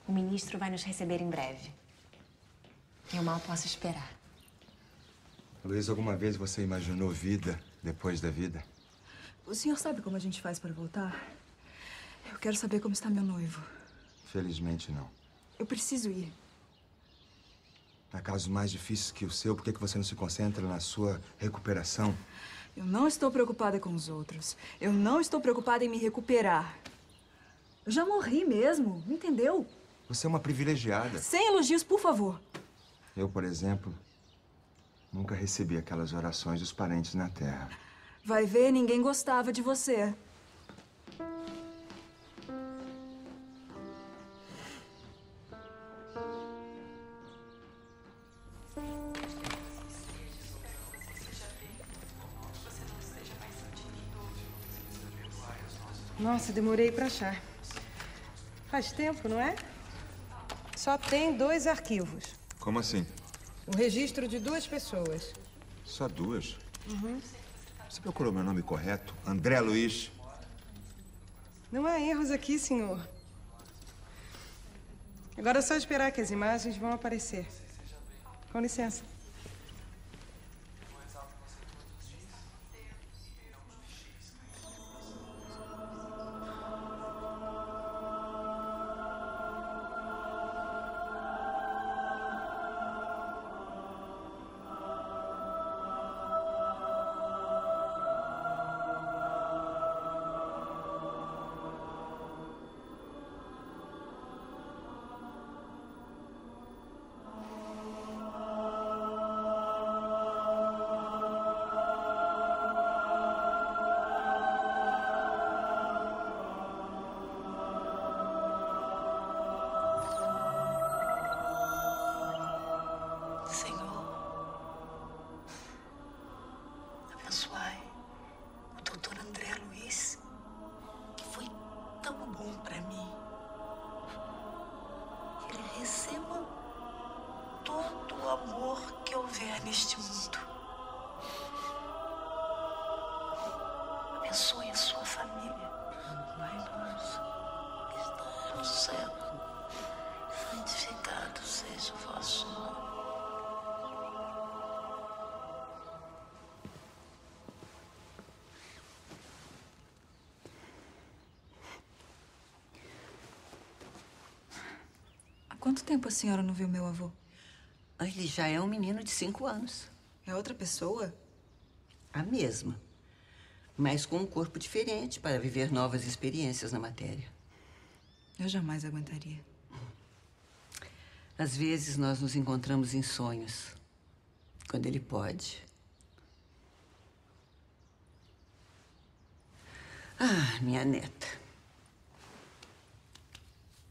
O ministro vai nos receber em breve. Eu mal posso esperar. Luiz, alguma vez você imaginou vida depois da vida? O senhor sabe como a gente faz para voltar? Eu quero saber como está meu noivo. Felizmente não. Eu preciso ir. Há casos mais difíceis que o seu, por que que você não se concentra na sua recuperação? Eu não estou preocupada com os outros. Eu não estou preocupada em me recuperar. Eu já morri mesmo, entendeu? Você é uma privilegiada. Sem elogios, por favor. Eu, por exemplo, nunca recebi aquelas orações dos parentes na terra. Vai ver, ninguém gostava de você. Nossa, demorei pra achar. Faz tempo, não é? Só tem dois arquivos. Como assim? O registro de duas pessoas. Só duas? Uhum. Você procurou meu nome correto? André Luiz. Não há erros aqui, senhor. Agora é só esperar que as imagens vão aparecer. Com licença. Quanto tempo a senhora não viu meu avô? Ele já é um menino de cinco anos. É outra pessoa? A mesma. Mas com um corpo diferente para viver novas experiências na matéria. Eu jamais aguentaria. Às vezes nós nos encontramos em sonhos. Quando ele pode. Ah, minha neta.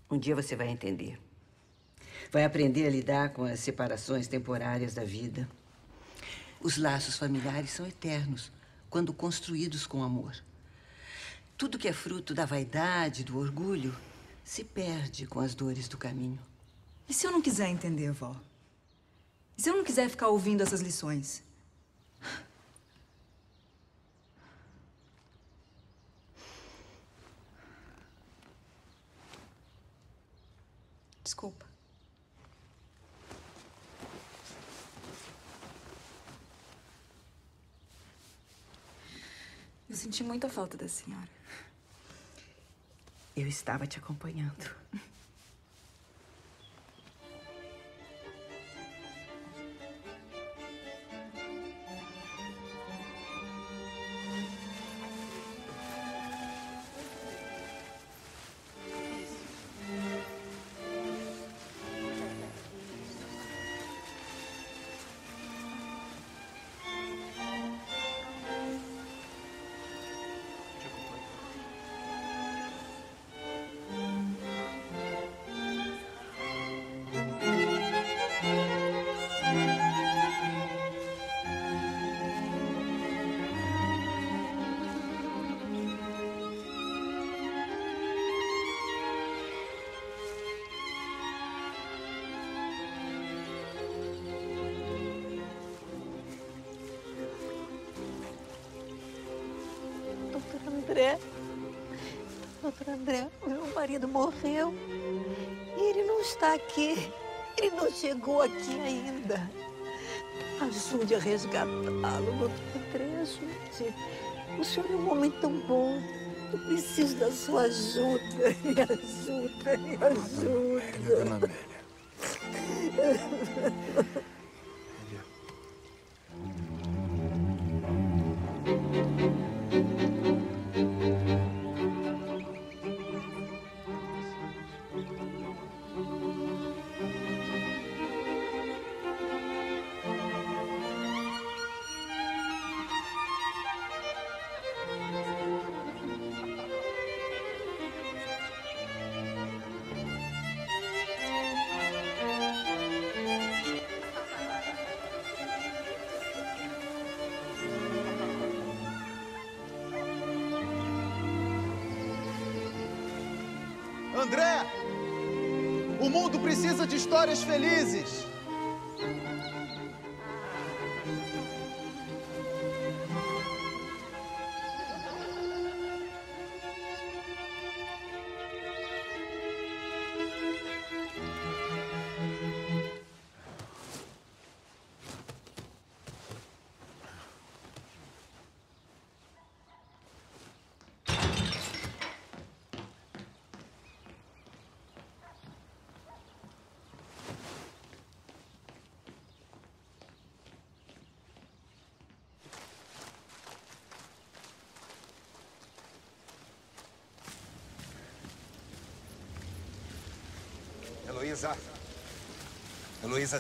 Um dia você vai entender. Vai aprender a lidar com as separações temporárias da vida. Os laços familiares são eternos quando construídos com amor. Tudo que é fruto da vaidade, do orgulho, se perde com as dores do caminho. E se eu não quiser entender, vó? E se eu não quiser ficar ouvindo essas lições? Desculpa. Eu senti muita falta da senhora. Eu estava te acompanhando. Marido morreu. E ele não está aqui. Ele não chegou aqui ainda. Ajude a resgatá-lo, doutor ajude. O senhor é um homem tão bom. Eu preciso da sua ajuda. (laughs) Me ajuda, me ajuda. Dona. André! O mundo precisa de histórias felizes.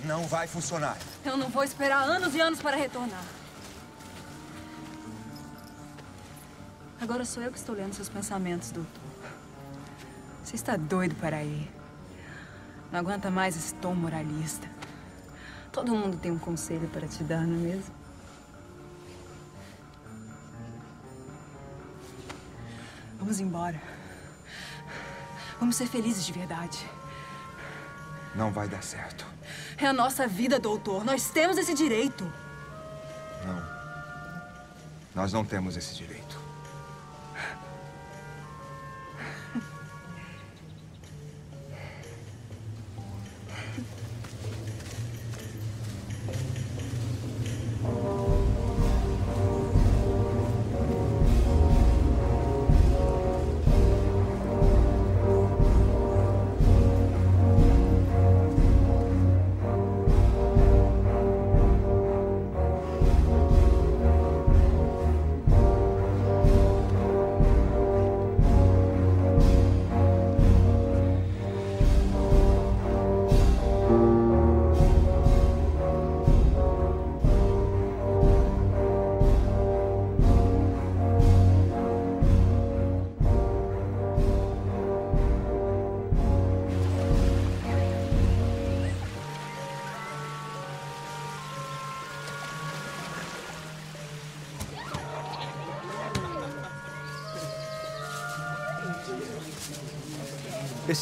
Não vai funcionar. Eu não vou esperar anos e anos para retornar. Agora sou eu que estou lendo seus pensamentos, doutor. Você está doido para ir. Não aguenta mais esse tom moralista. Todo mundo tem um conselho para te dar, não é mesmo? Vamos embora. Vamos ser felizes de verdade. Não vai dar certo. É a nossa vida, doutor. Nós temos esse direito. Não. Nós não temos esse direito.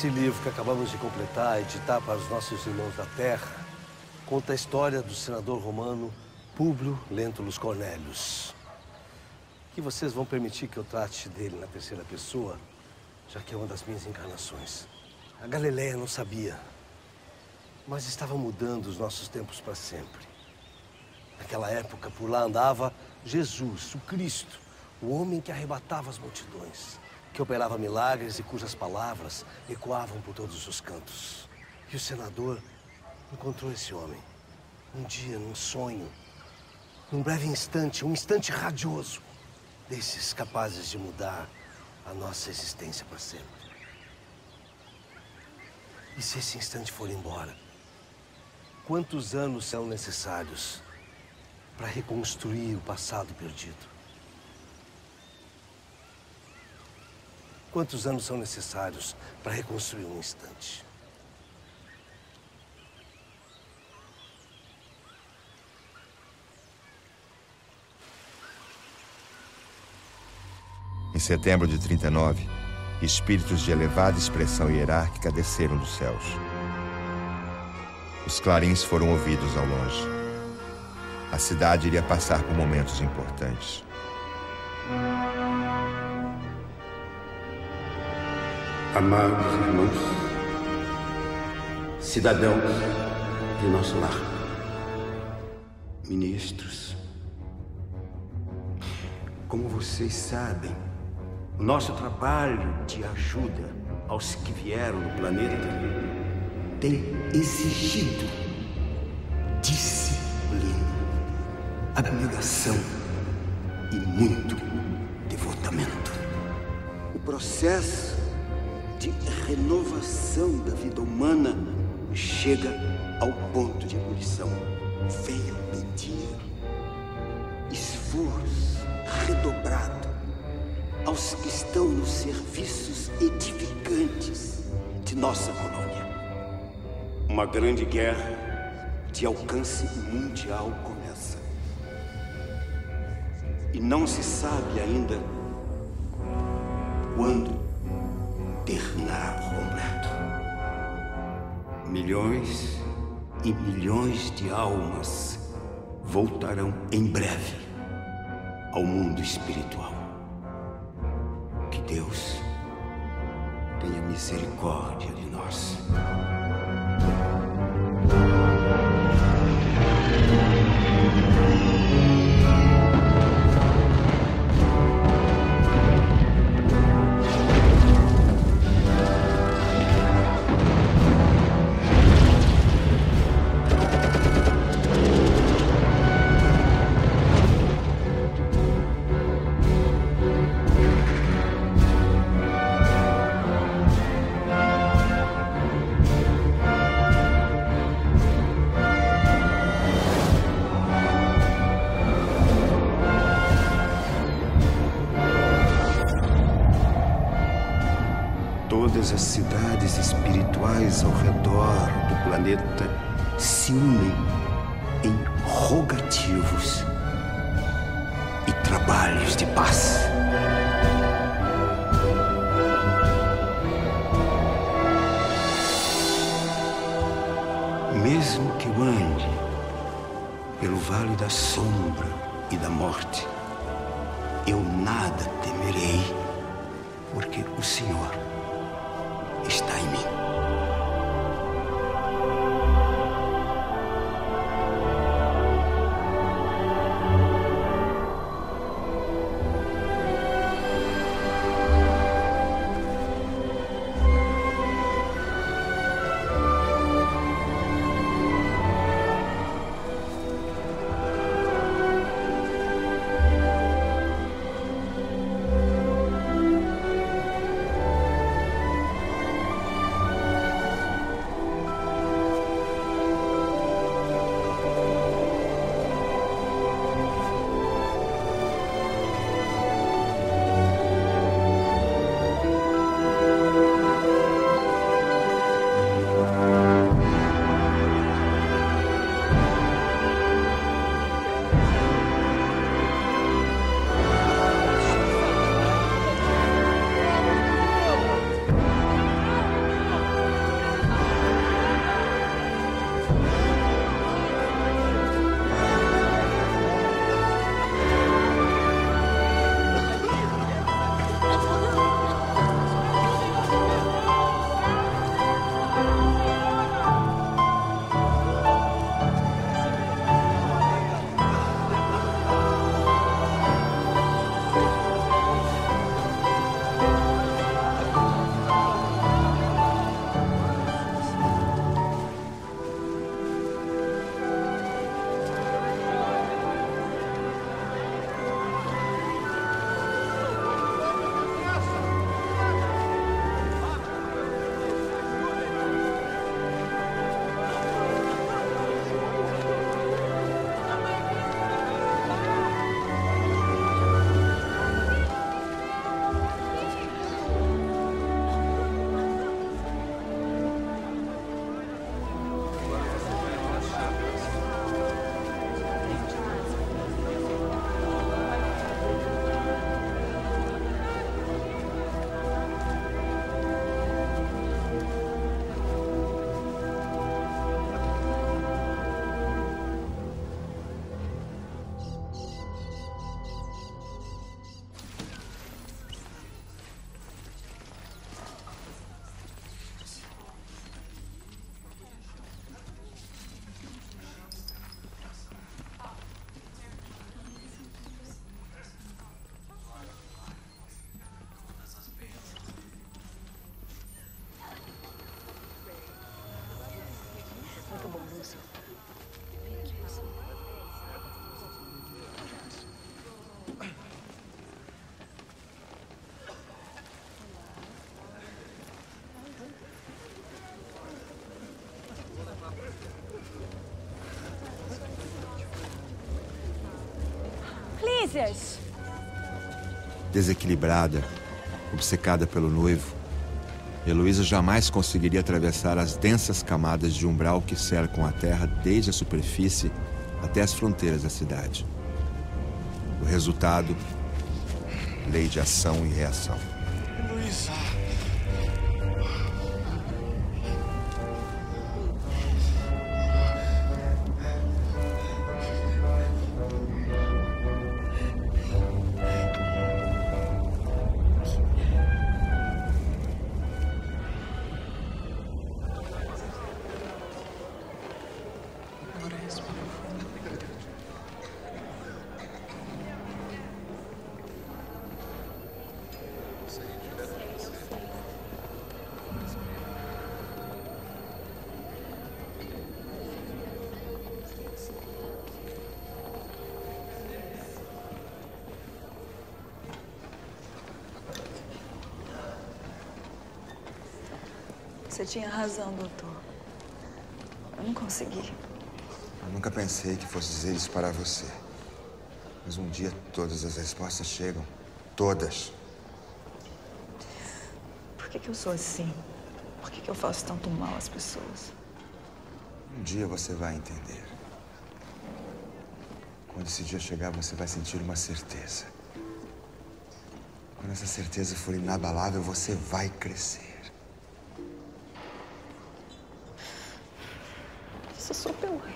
Esse livro que acabamos de completar, editar para os nossos irmãos da Terra, conta a história do senador romano Públio Lentulus Cornelius. Que vocês vão permitir que eu trate dele na terceira pessoa, já que é uma das minhas encarnações. A Galileia não sabia, mas estava mudando os nossos tempos para sempre. Naquela época, por lá andava Jesus, o Cristo, o homem que arrebatava as multidões que operava milagres e cujas palavras ecoavam por todos os cantos. E o senador encontrou esse homem. Um dia, num sonho, num breve instante, um instante radioso, desses capazes de mudar a nossa existência para sempre. E se esse instante for embora, quantos anos são necessários para reconstruir o passado perdido? Quantos anos são necessários para reconstruir um instante? Em setembro de 39, espíritos de elevada expressão hierárquica desceram dos céus. Os clarins foram ouvidos ao longe. A cidade iria passar por momentos importantes. Amados irmãos, cidadãos de nosso lar, ministros, como vocês sabem, o nosso trabalho de ajuda aos que vieram do planeta tem exigido disciplina, abnegação e muito devotamento. O processo de renovação da vida humana chega ao ponto de ebulição. Venha pedir esforço redobrado aos que estão nos serviços edificantes de nossa colônia. Uma grande guerra de alcance mundial começa. E não se sabe ainda quando terminará por completo. Milhões e milhões de almas voltarão em breve ao mundo espiritual. Que Deus tenha misericórdia de nós. Vale da sombra e da morte, eu nada temerei, porque o Senhor está em mim. Desequilibrada, obcecada pelo noivo, Heloísa jamais conseguiria atravessar as densas camadas de umbral que cercam a terra desde a superfície até as fronteiras da cidade. O resultado: lei de ação e reação. Heloísa. Tinha razão, doutor. Eu não consegui. Eu nunca pensei que fosse dizer isso para você. Mas um dia todas as respostas chegam. Todas. Por que, que eu sou assim? Por que, que eu faço tanto mal às pessoas? Um dia você vai entender. Quando esse dia chegar, você vai sentir uma certeza. Quando essa certeza for inabalável, você vai crescer.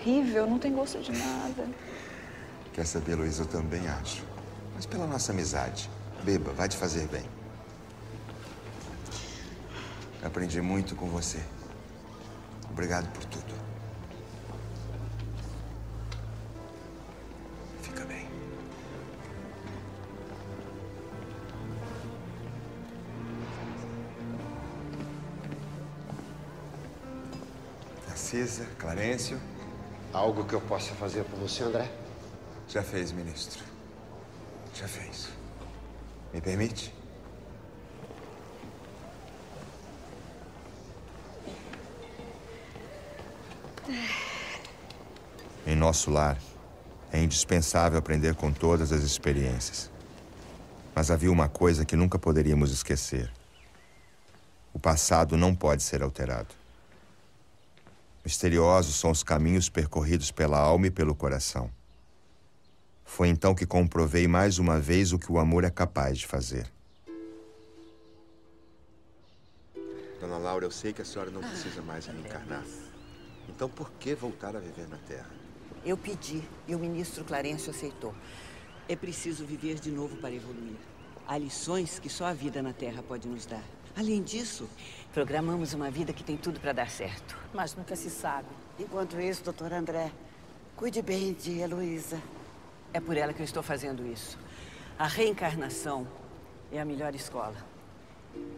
Horrível, não tem gosto de nada. Quer saber, Luiz? Eu também acho. Mas pela nossa amizade, beba, vai te fazer bem. Aprendi muito com você. Obrigado por tudo. Fica bem. Narcisa, Clarencio. Algo que eu possa fazer por você, André? Já fez, ministro. Já fez. Me permite? Em nosso lar, é indispensável aprender com todas as experiências. Mas havia uma coisa que nunca poderíamos esquecer: o passado não pode ser alterado. Misteriosos são os caminhos percorridos pela alma e pelo coração. Foi então que comprovei mais uma vez o que o amor é capaz de fazer. Dona Laura, eu sei que a senhora não precisa mais reencarnar. Então por que voltar a viver na Terra? Eu pedi e o ministro Clarencio aceitou. É preciso viver de novo para evoluir. Há lições que só a vida na Terra pode nos dar. Além disso, programamos uma vida que tem tudo para dar certo. Mas nunca se sabe. Enquanto isso, doutor André, cuide bem de Heloísa. É por ela que eu estou fazendo isso. A reencarnação é a melhor escola.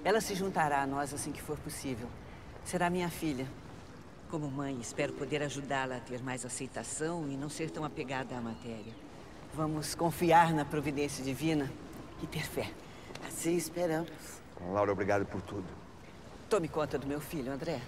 Ela se juntará a nós assim que for possível. Será minha filha. Como mãe, espero poder ajudá-la a ter mais aceitação e não ser tão apegada à matéria. Vamos confiar na providência divina e ter fé. Assim esperamos. Laura, obrigado por tudo. Tome conta do meu filho, André.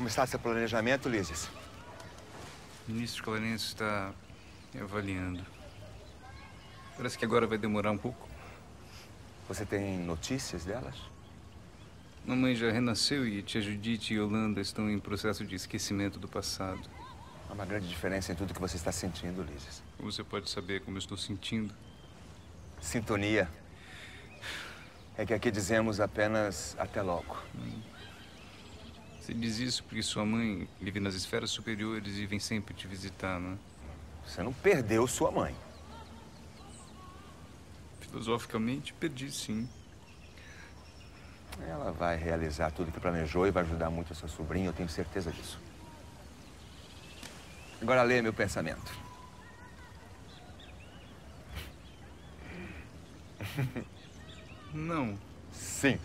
Como está seu planejamento, Lízias? O ministro Clarence está avaliando. Parece que agora vai demorar um pouco. Você tem notícias delas? Mamãe já renasceu e tia Judite e Yolanda estão em processo de esquecimento do passado. Há uma grande diferença em tudo que você está sentindo, Lízias. Como você pode saber como eu estou sentindo? Sintonia. É que aqui dizemos apenas até logo. Você diz isso porque sua mãe vive nas esferas superiores e vem sempre te visitar, não é? Você não perdeu sua mãe. Filosoficamente, perdi sim. Ela vai realizar tudo que planejou e vai ajudar muito a sua sobrinha, eu tenho certeza disso. Agora leia meu pensamento. Não. Sim.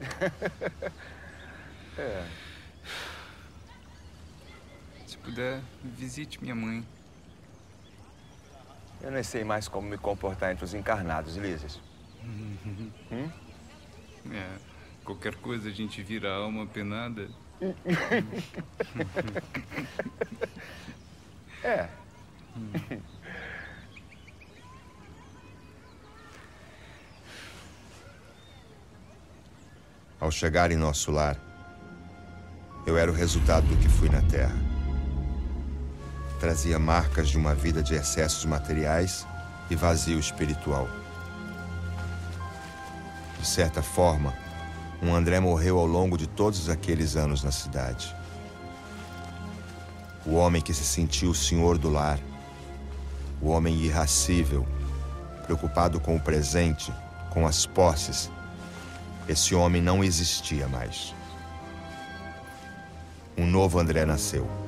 (laughs) é. Se puder, visite minha mãe. Eu nem sei mais como me comportar entre os encarnados, Lízias. (laughs) Hum? É, qualquer coisa a gente vira a alma penada. (laughs) é. Ao chegar em nosso lar, eu era o resultado do que fui na Terra. Trazia marcas de uma vida de excessos materiais e vazio espiritual. De certa forma, um André morreu ao longo de todos aqueles anos na cidade. O homem que se sentiu o senhor do lar. O homem irracível, preocupado com o presente, com as posses. Esse homem não existia mais. Um novo André nasceu.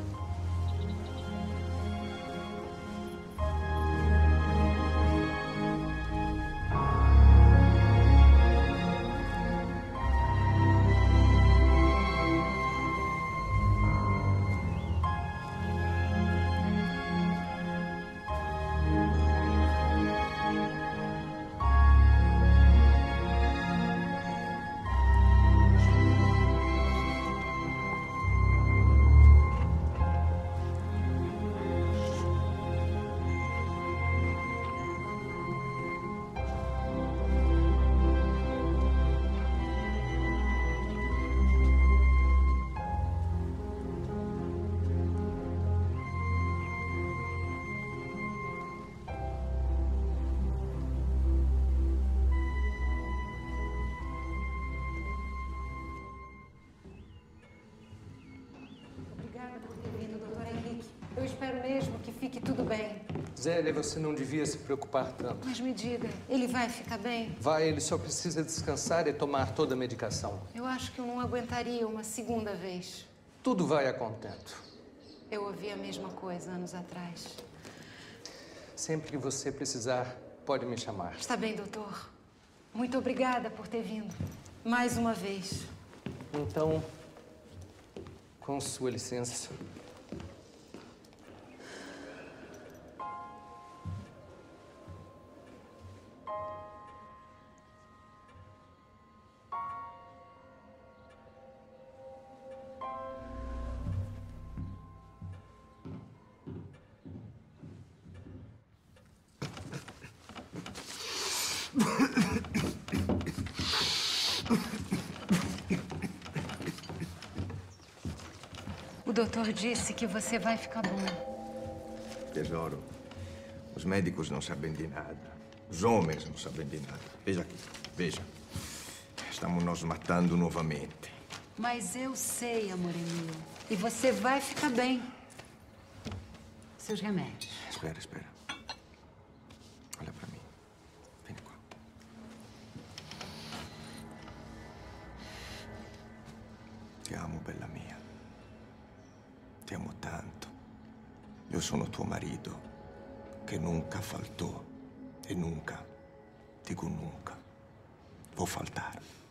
Você não devia se preocupar tanto. Mas me diga, ele vai ficar bem? Vai, ele só precisa descansar e tomar toda a medicação. Eu acho que eu não aguentaria uma segunda vez. Tudo vai a contento. Eu ouvi a mesma coisa anos atrás. Sempre que você precisar, pode me chamar. Está bem, doutor. Muito obrigada por ter vindo. Mais uma vez. Então, com sua licença. Doutor disse que você vai ficar bom. Tesouro, os médicos não sabem de nada. Os homens não sabem de nada. Veja aqui, veja. Estamos nos matando novamente. Mas eu sei, amor meu. E você vai ficar bem. Seus remédios. Espera, espera. Che nunca faltò e nunca, dico nunca, può faltare.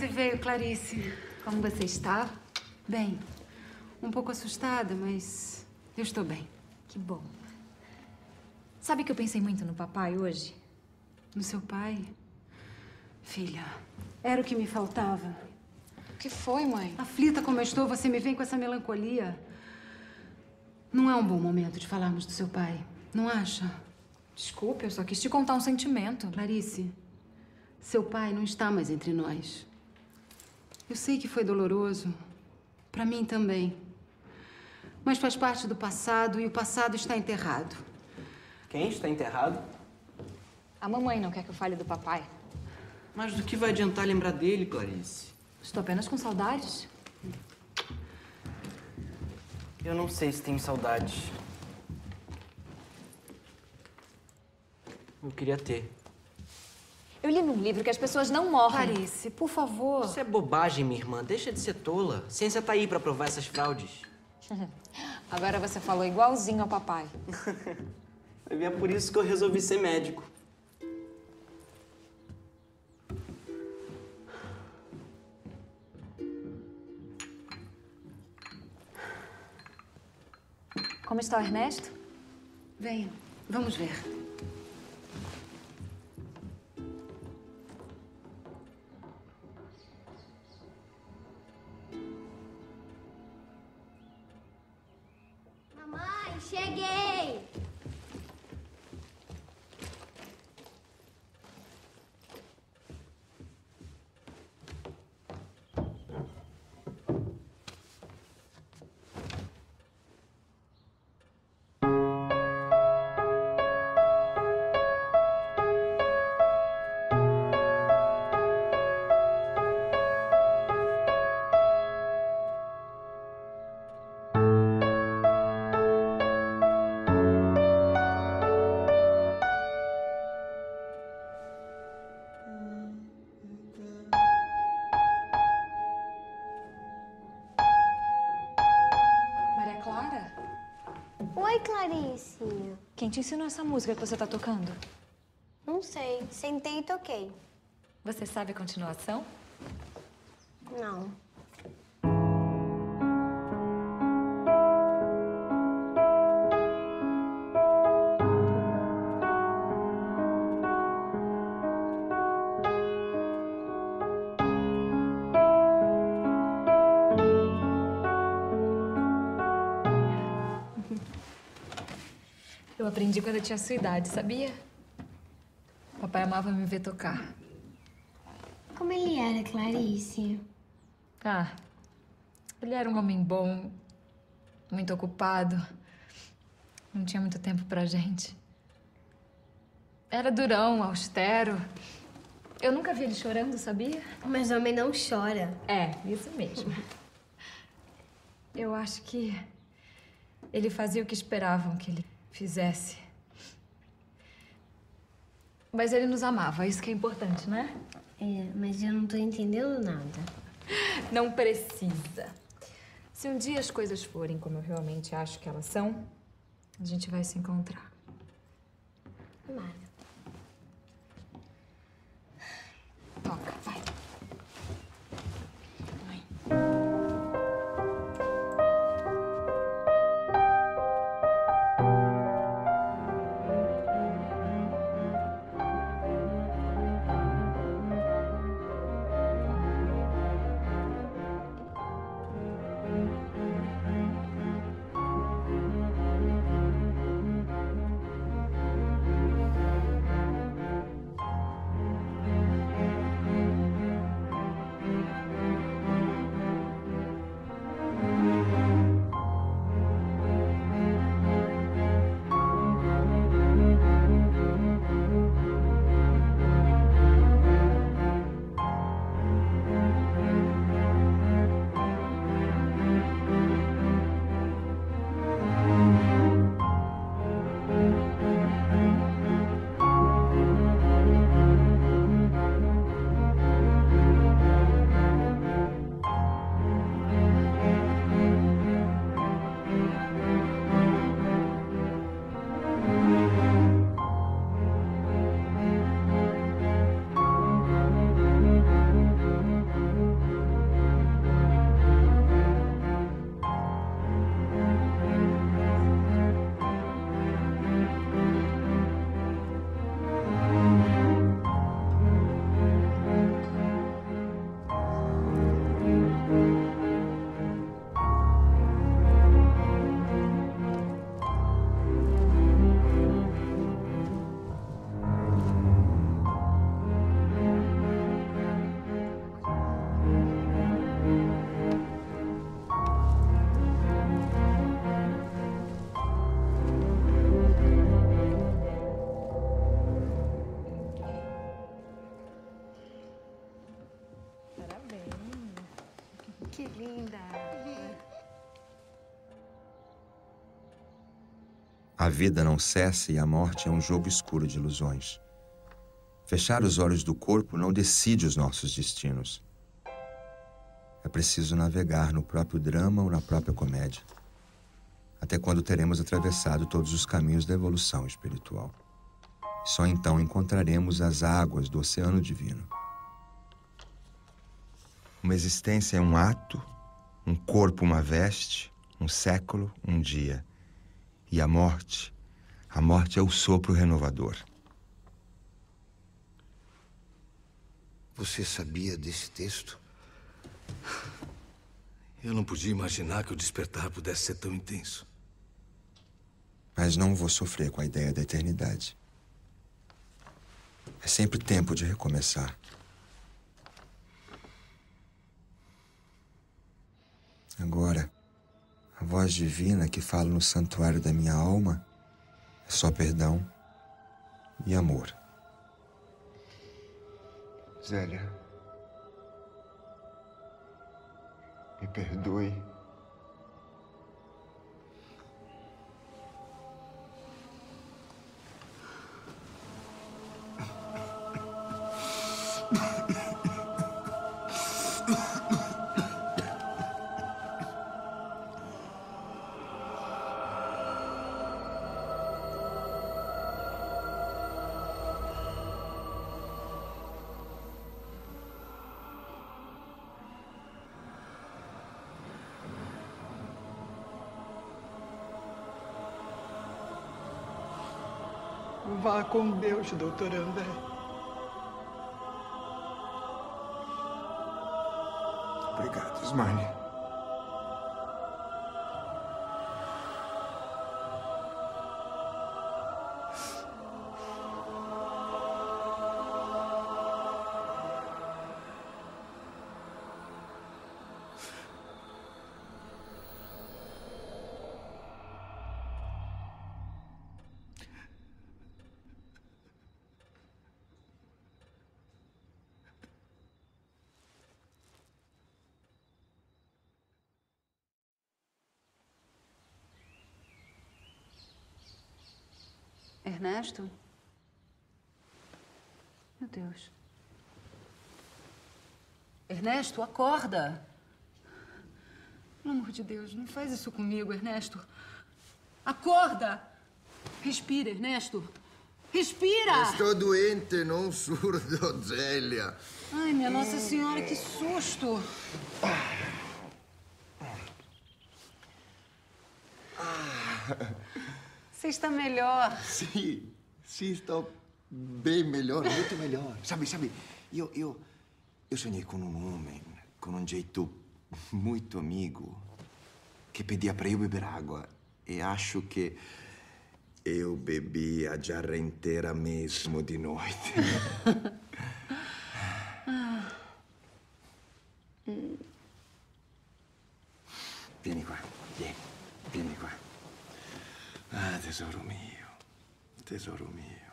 Você veio, Clarice. Como você está? Bem, um pouco assustada, mas eu estou bem. Que bom. Sabe que eu pensei muito no papai hoje? No seu pai? Filha, era o que me faltava. O que foi, mãe? Aflita como eu estou, você me vem com essa melancolia. Não é um bom momento de falarmos do seu pai, não acha? Desculpe, eu só quis te contar um sentimento. Clarice, seu pai não está mais entre nós. Eu sei que foi doloroso. Para mim também. Mas faz parte do passado e o passado está enterrado. Quem está enterrado? A mamãe não quer que eu fale do papai. Mas do que vai adiantar lembrar dele, Clarice? Estou apenas com saudades. Eu não sei se tenho saudades. Eu queria ter. Eu li num livro que as pessoas não morrem. Clarice, por favor. Isso é bobagem, minha irmã. Deixa de ser tola. A ciência tá aí pra provar essas fraudes. (laughs) Agora você falou igualzinho ao papai. (laughs) É por isso que eu resolvi ser médico. Como está o Ernesto? Venha, vamos ver. Cheguei! Quem te ensinou essa música que você tá tocando? Não sei. Sentei e toquei. Você sabe a continuação? Não. Aprendi quando eu tinha sua idade, sabia? Papai amava me ver tocar. Como ele era, Clarice? Ah, ele era um homem bom, muito ocupado. Não tinha muito tempo pra gente. Era durão, austero. Eu nunca vi ele chorando, sabia? Mas homem não chora. É, isso mesmo. (laughs) Eu acho que ele fazia o que esperavam que ele fizesse. Mas ele nos amava, isso que é importante, né? É, mas eu não tô entendendo nada. (laughs) Não precisa. Se um dia as coisas forem como eu realmente acho que elas são, a gente vai se encontrar. Tomara. Toca, vai. Vida não cessa e a morte é um jogo escuro de ilusões. Fechar os olhos do corpo não decide os nossos destinos. É preciso navegar no próprio drama ou na própria comédia, até quando teremos atravessado todos os caminhos da evolução espiritual. Só então encontraremos as águas do oceano divino. Uma existência é um ato, um corpo, uma veste, um século, um dia. E a morte, a morte é o sopro renovador. Você sabia desse texto? Eu não podia imaginar que o despertar pudesse ser tão intenso. Mas não vou sofrer com a ideia da eternidade. É sempre tempo de recomeçar. Agora, a voz divina que fala no santuário da minha alma é só perdão e amor. Zélia, me perdoe. Com Deus, doutor André. Obrigado, Smiley. Ernesto? Meu Deus. Ernesto, acorda! Pelo amor de Deus, não faz isso comigo, Ernesto. Acorda! Respira, Ernesto. Respira! Estou doente, não surdo, Zélia. Ai, minha Nossa Senhora, que susto! Você está melhor. (laughs) Sim, sim, estou bem melhor, muito melhor. Sabe, sabe, eu, eu, eu sonhei com um homem com um jeito muito amigo que pedia para eu beber água. E acho que eu bebi a jarra inteira mesmo de noite. (laughs) Ah. Hum. Vieni qua, vieni, vieni qua. Ah, tesoro mio, tesoro mio.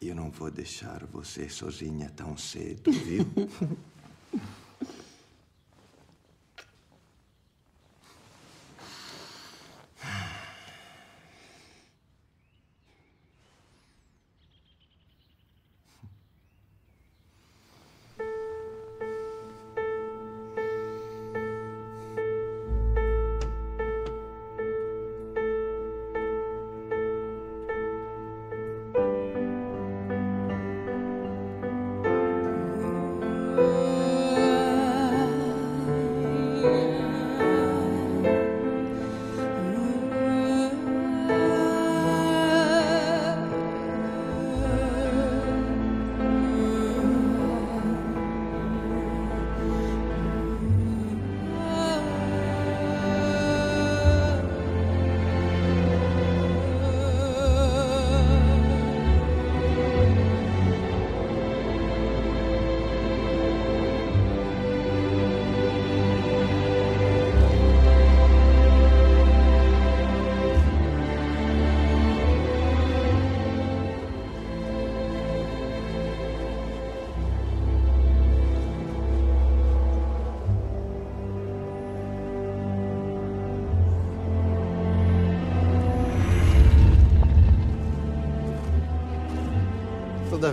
Eu não vou deixar você sozinha tão cedo, viu? (laughs)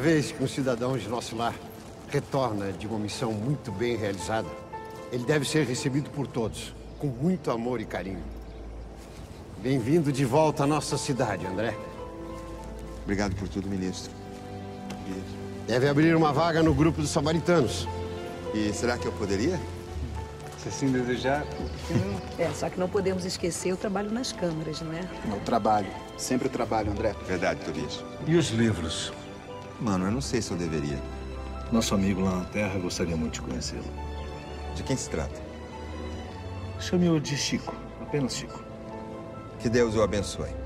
vez que um cidadão de nosso lar retorna de uma missão muito bem realizada, ele deve ser recebido por todos, com muito amor e carinho. Bem-vindo de volta à nossa cidade, André. Obrigado por tudo, ministro. Deve abrir uma vaga no grupo dos samaritanos. E será que eu poderia? Se assim desejar. É, só que não podemos esquecer o trabalho nas câmaras, não é? O trabalho. Sempre o trabalho, André. Verdade, Tobias. E os livros? Mano, eu não sei se eu deveria. Nosso amigo lá na Terra gostaria muito de conhecê-lo. De quem se trata? Chame-o de Chico. Apenas Chico. Que Deus o abençoe.